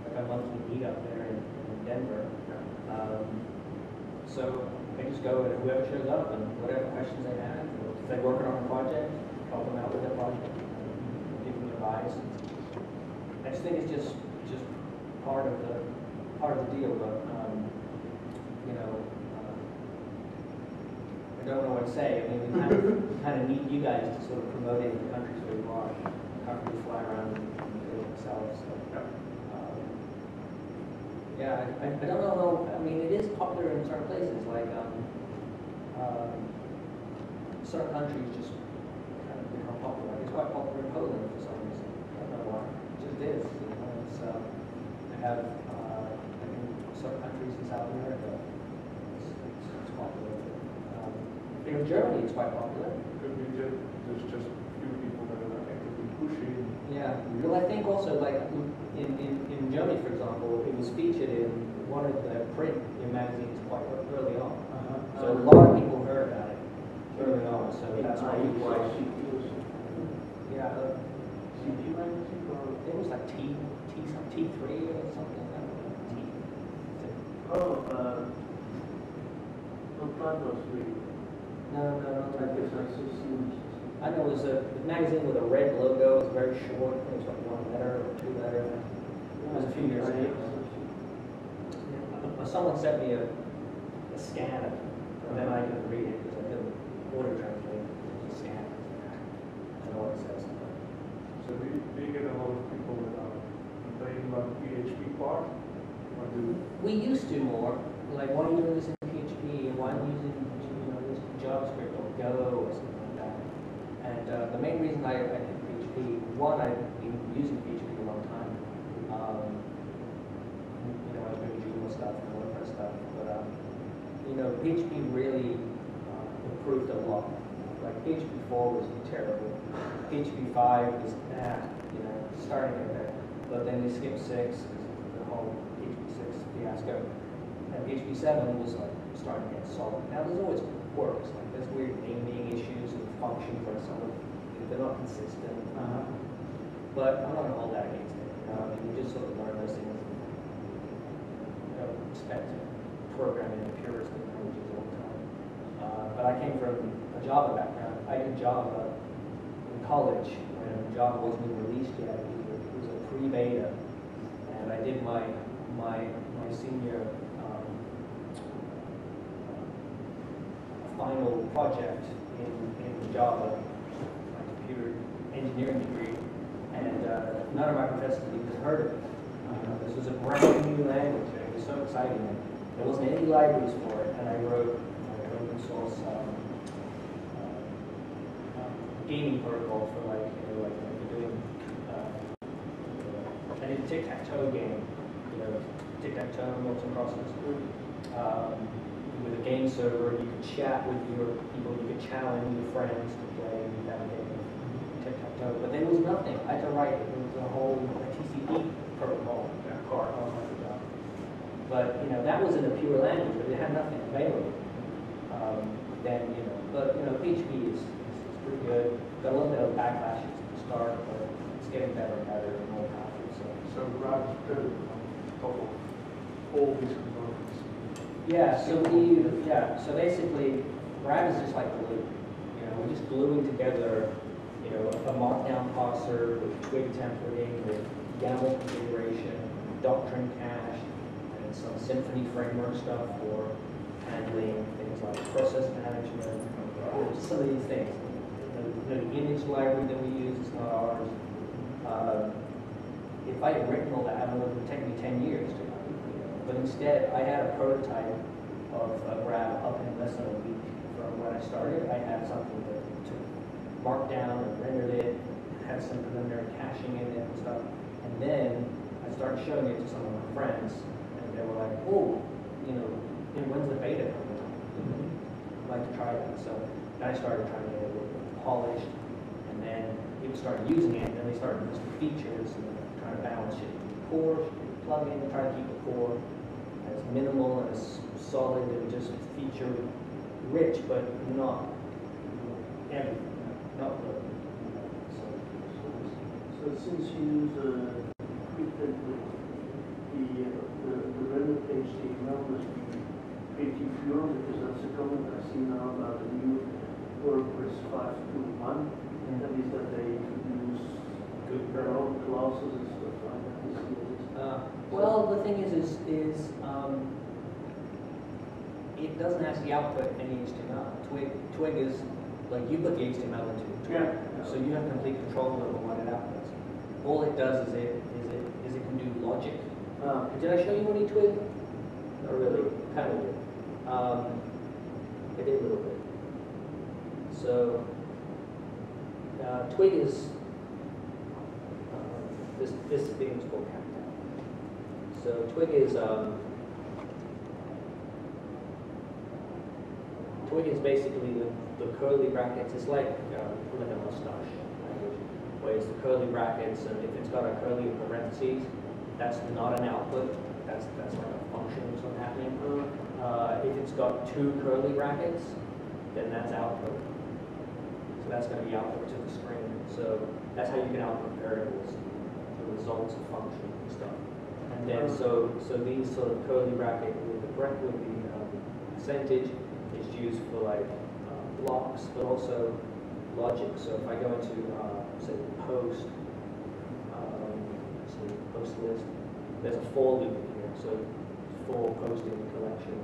like a monthly meetup there in, in Denver. Um, so I just go and whoever shows up and whatever questions they have, if they're working on a project, help them out with their project, give them advice. I just think it's just, just part of the, part of the deal, but, um, you know, uh, I don't know what to say. I mean, we kind of, kind of need you guys to sort of promote it in the countries where you are. Companies fly around and do it themselves, so. um, Yeah, I, I don't know, how- I mean, it is popular in certain places, like, um, um, certain countries just kind of become popular. Like, It's quite popular in Poland for some reason. I don't know why. It just is, you know, it's, uh, they have, uh, I think certain countries in South America, it's, it's, it's popular. Um, In Germany, it's quite popular. Could be just, there's just a few people that are actively pushing. Yeah, well, I think also like in, in, in Germany, for example, it was featured in one of the print magazines quite early on. Uh-huh. So a lot of people heard about it early on, so that's why I people like, CP or something. yeah, uh, CP magazine or? it was like T, T, some- T three or something, I don't know, T. Oh, uh, not Playboy Street. No, no, no, I no. guess I saw some. I know it was a magazine with a red logo, it was very short, it was like one letter or two letters. It was a few years ago. Someone sent me a, a scan of it, and then I could read it, because I couldn't order translate, just scan it. I know what it says. So do you, do you get a lot of people that are complaining about the PHP part? Or do, We used to more, like, why are you using PHP, why are you using, you know, this JavaScript or Go or something like that? And uh, the main reason I, I picked PHP, one, I've been using PHP a long time. Um, you know, I was doing stuff and WordPress stuff, but, um, you know, PHP really uh, improved a lot. Like PHP 4 was terrible, PHP 5 is, ah, you know, starting at there. But then they skipped 6, 'cause of the whole PHP 6 fiasco. And PHP 7 was like starting to get solid. Now there's always quirks, like there's weird naming issues with function for some of they're not consistent. Uh-huh. But I'm not gonna hold that against it. Know, you just sort of learn those things. You don't expect to program in puristic languages all the time. Uh, but I came from a Java background. I did Java in college when Java wasn't released yet. It was a, pre-beta, and I did my my my senior um, final project in, in Java, my computer engineering degree, and uh, none of my professors had even heard of it. Uh, this was a brand new language, and it was so exciting. And there wasn't any libraries for it, and I wrote an open source um, uh, gaming protocol for like, you know, like doing, uh, I did a tic-tac-toe game, you know, tic-tac-toe, and crosses um, game server, you could chat with your people, you could challenge your friends to play that game of tic-tac-toe. But there was nothing. I had to write it. There was a whole TCP protocol part on my job. But you know that was in a pure language, but it had nothing available. Um, then you know, but you know PHP is, is, is pretty good. Got a little bit of backlash at the start, but it's getting better and better and more powerful. So. so Grav is better on top of all these components? Yeah, so yeah, so basically, Grav is just like glue. You know, we're just gluing together, you know, a markdown parser with twig templating, with YAML configuration, doctrine cache, and some Symfony framework stuff for handling things like process management, uh, some of these things. The, the image library that we use is not ours. Um, if I had written all that, it would take me ten years to. But instead, I had a prototype of a Grav up in less than a week from when I started. I had something that to mark down and rendered it, had some preliminary caching in it and stuff. And then I started showing it to some of my friends, and they were like, "Oh, you know, when's the beta coming out? I'd like to try that." So then I started trying to get it a little bit polished, and then people started using it, and then they started using features and trying to balance it. Core, plug in, try to keep the core as minimal and as solid and just feature rich, but not everything, not the. So, So since you use a Twig template, the, uh, the, the render page HTML must be pretty pure because that's a comment I see now about the new WordPress five two one. That is that they introduce Good. their own classes and stuff like that. Is it- Uh, well, the thing is, is, is, um, it doesn't actually output any HTML. Twig, Twig is, like, you put the HTML into Twig. Yeah. So you have complete control over what it outputs. All it does is it, is it, is it can do logic. Ah, Did I show you any Twig? Not really, kind of did. Um, I did a little bit. So, uh, Twig is, uh, this, this thing is called. So Twig is, um, Twig is basically the, the curly brackets, it's like, uh, like a mustache language. it's the curly brackets, and if it's got a curly parentheses, that's not an output, that's, that's like a function or something happening. Uh, if it's got two curly brackets, then that's output. So that's gonna be output to the screen. So that's how you can output variables, the results of function and stuff. And then, so, so these sort of curly bracket with the break with the um, percentage is used for like uh, blocks, but also logic. So if I go into, uh, say, post, um, say, post list, there's a for loop here. So for posting collection,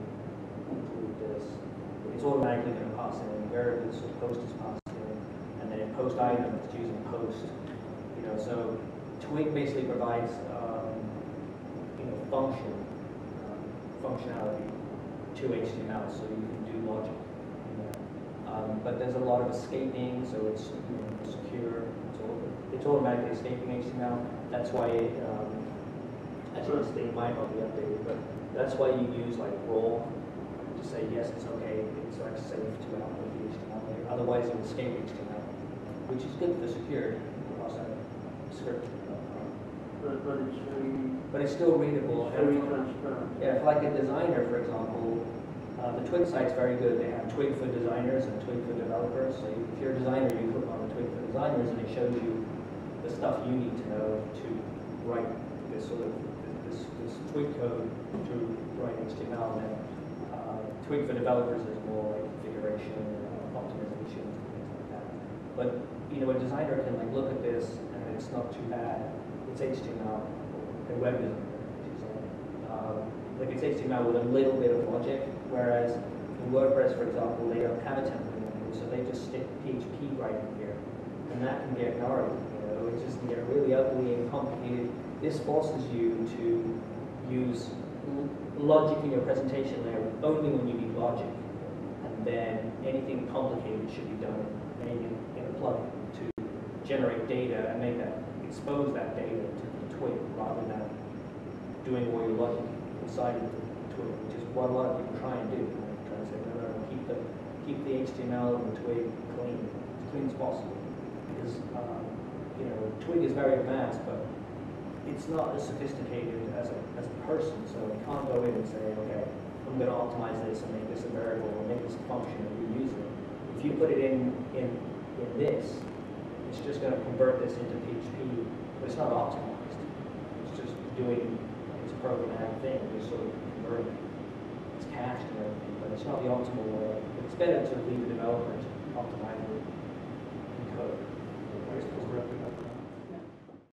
include this. It's automatically going to pass in any variables, so post is passed in, and then in post item, it's using post. You know, so Twig basically provides, know, function, um, functionality to HTML, so you can do logic in there. Um, but there's a lot of escaping, so it's you know, secure, it's, au- it's automatically escaping HTML. That's why, um, actually, this thing might not be updated, but that's why you use like raw to say, yes, it's okay, it's like safe to output the HTML. Otherwise, it would escape HTML, which is good for security, across that script. But, but it's very, But it's still readable. very transparent. Yeah, if like a designer, for example, uh, the Twig site's very good. They have Twig for designers and Twig for developers. So you- if you're a designer, you click on the Twig for designers and it shows you the stuff you need to know to write this sort of, this, this Twig code to write HTML. And then uh, Twig for developers is more like configuration, uh, optimization, things like that. But, you know, a designer can like look at this and it's not too bad. It's HTML, and web is like, um, like it's HTML with a little bit of logic, whereas in WordPress, for example, they don't have a template so they just stick PHP right in here. And that can get gnarly, you know, it just can get really ugly and complicated. This forces you to use logic in your presentation layer only when you need logic. And then anything complicated should be done in a plugin to generate data and make that, expose that data to the twig rather than doing all your logic inside of the twig, which is what a lot of people try and do. They Try and say, no, no, no, keep the, keep the HTML and the twig clean, as clean as possible. Because, um, you know, twig is very advanced, but it's not as sophisticated as a, as a person, so you can't go in and say, okay, I'm gonna optimize this and make this a variable or make this a function and reuse it. If you put it in, in, in this, it's just going to convert this into PHP, but it's not optimized. It's just doing its programmatic thing, just sort of converting it. It's cached and everything, but it's not the optimal way. It's better to leave the developers optimizing the code.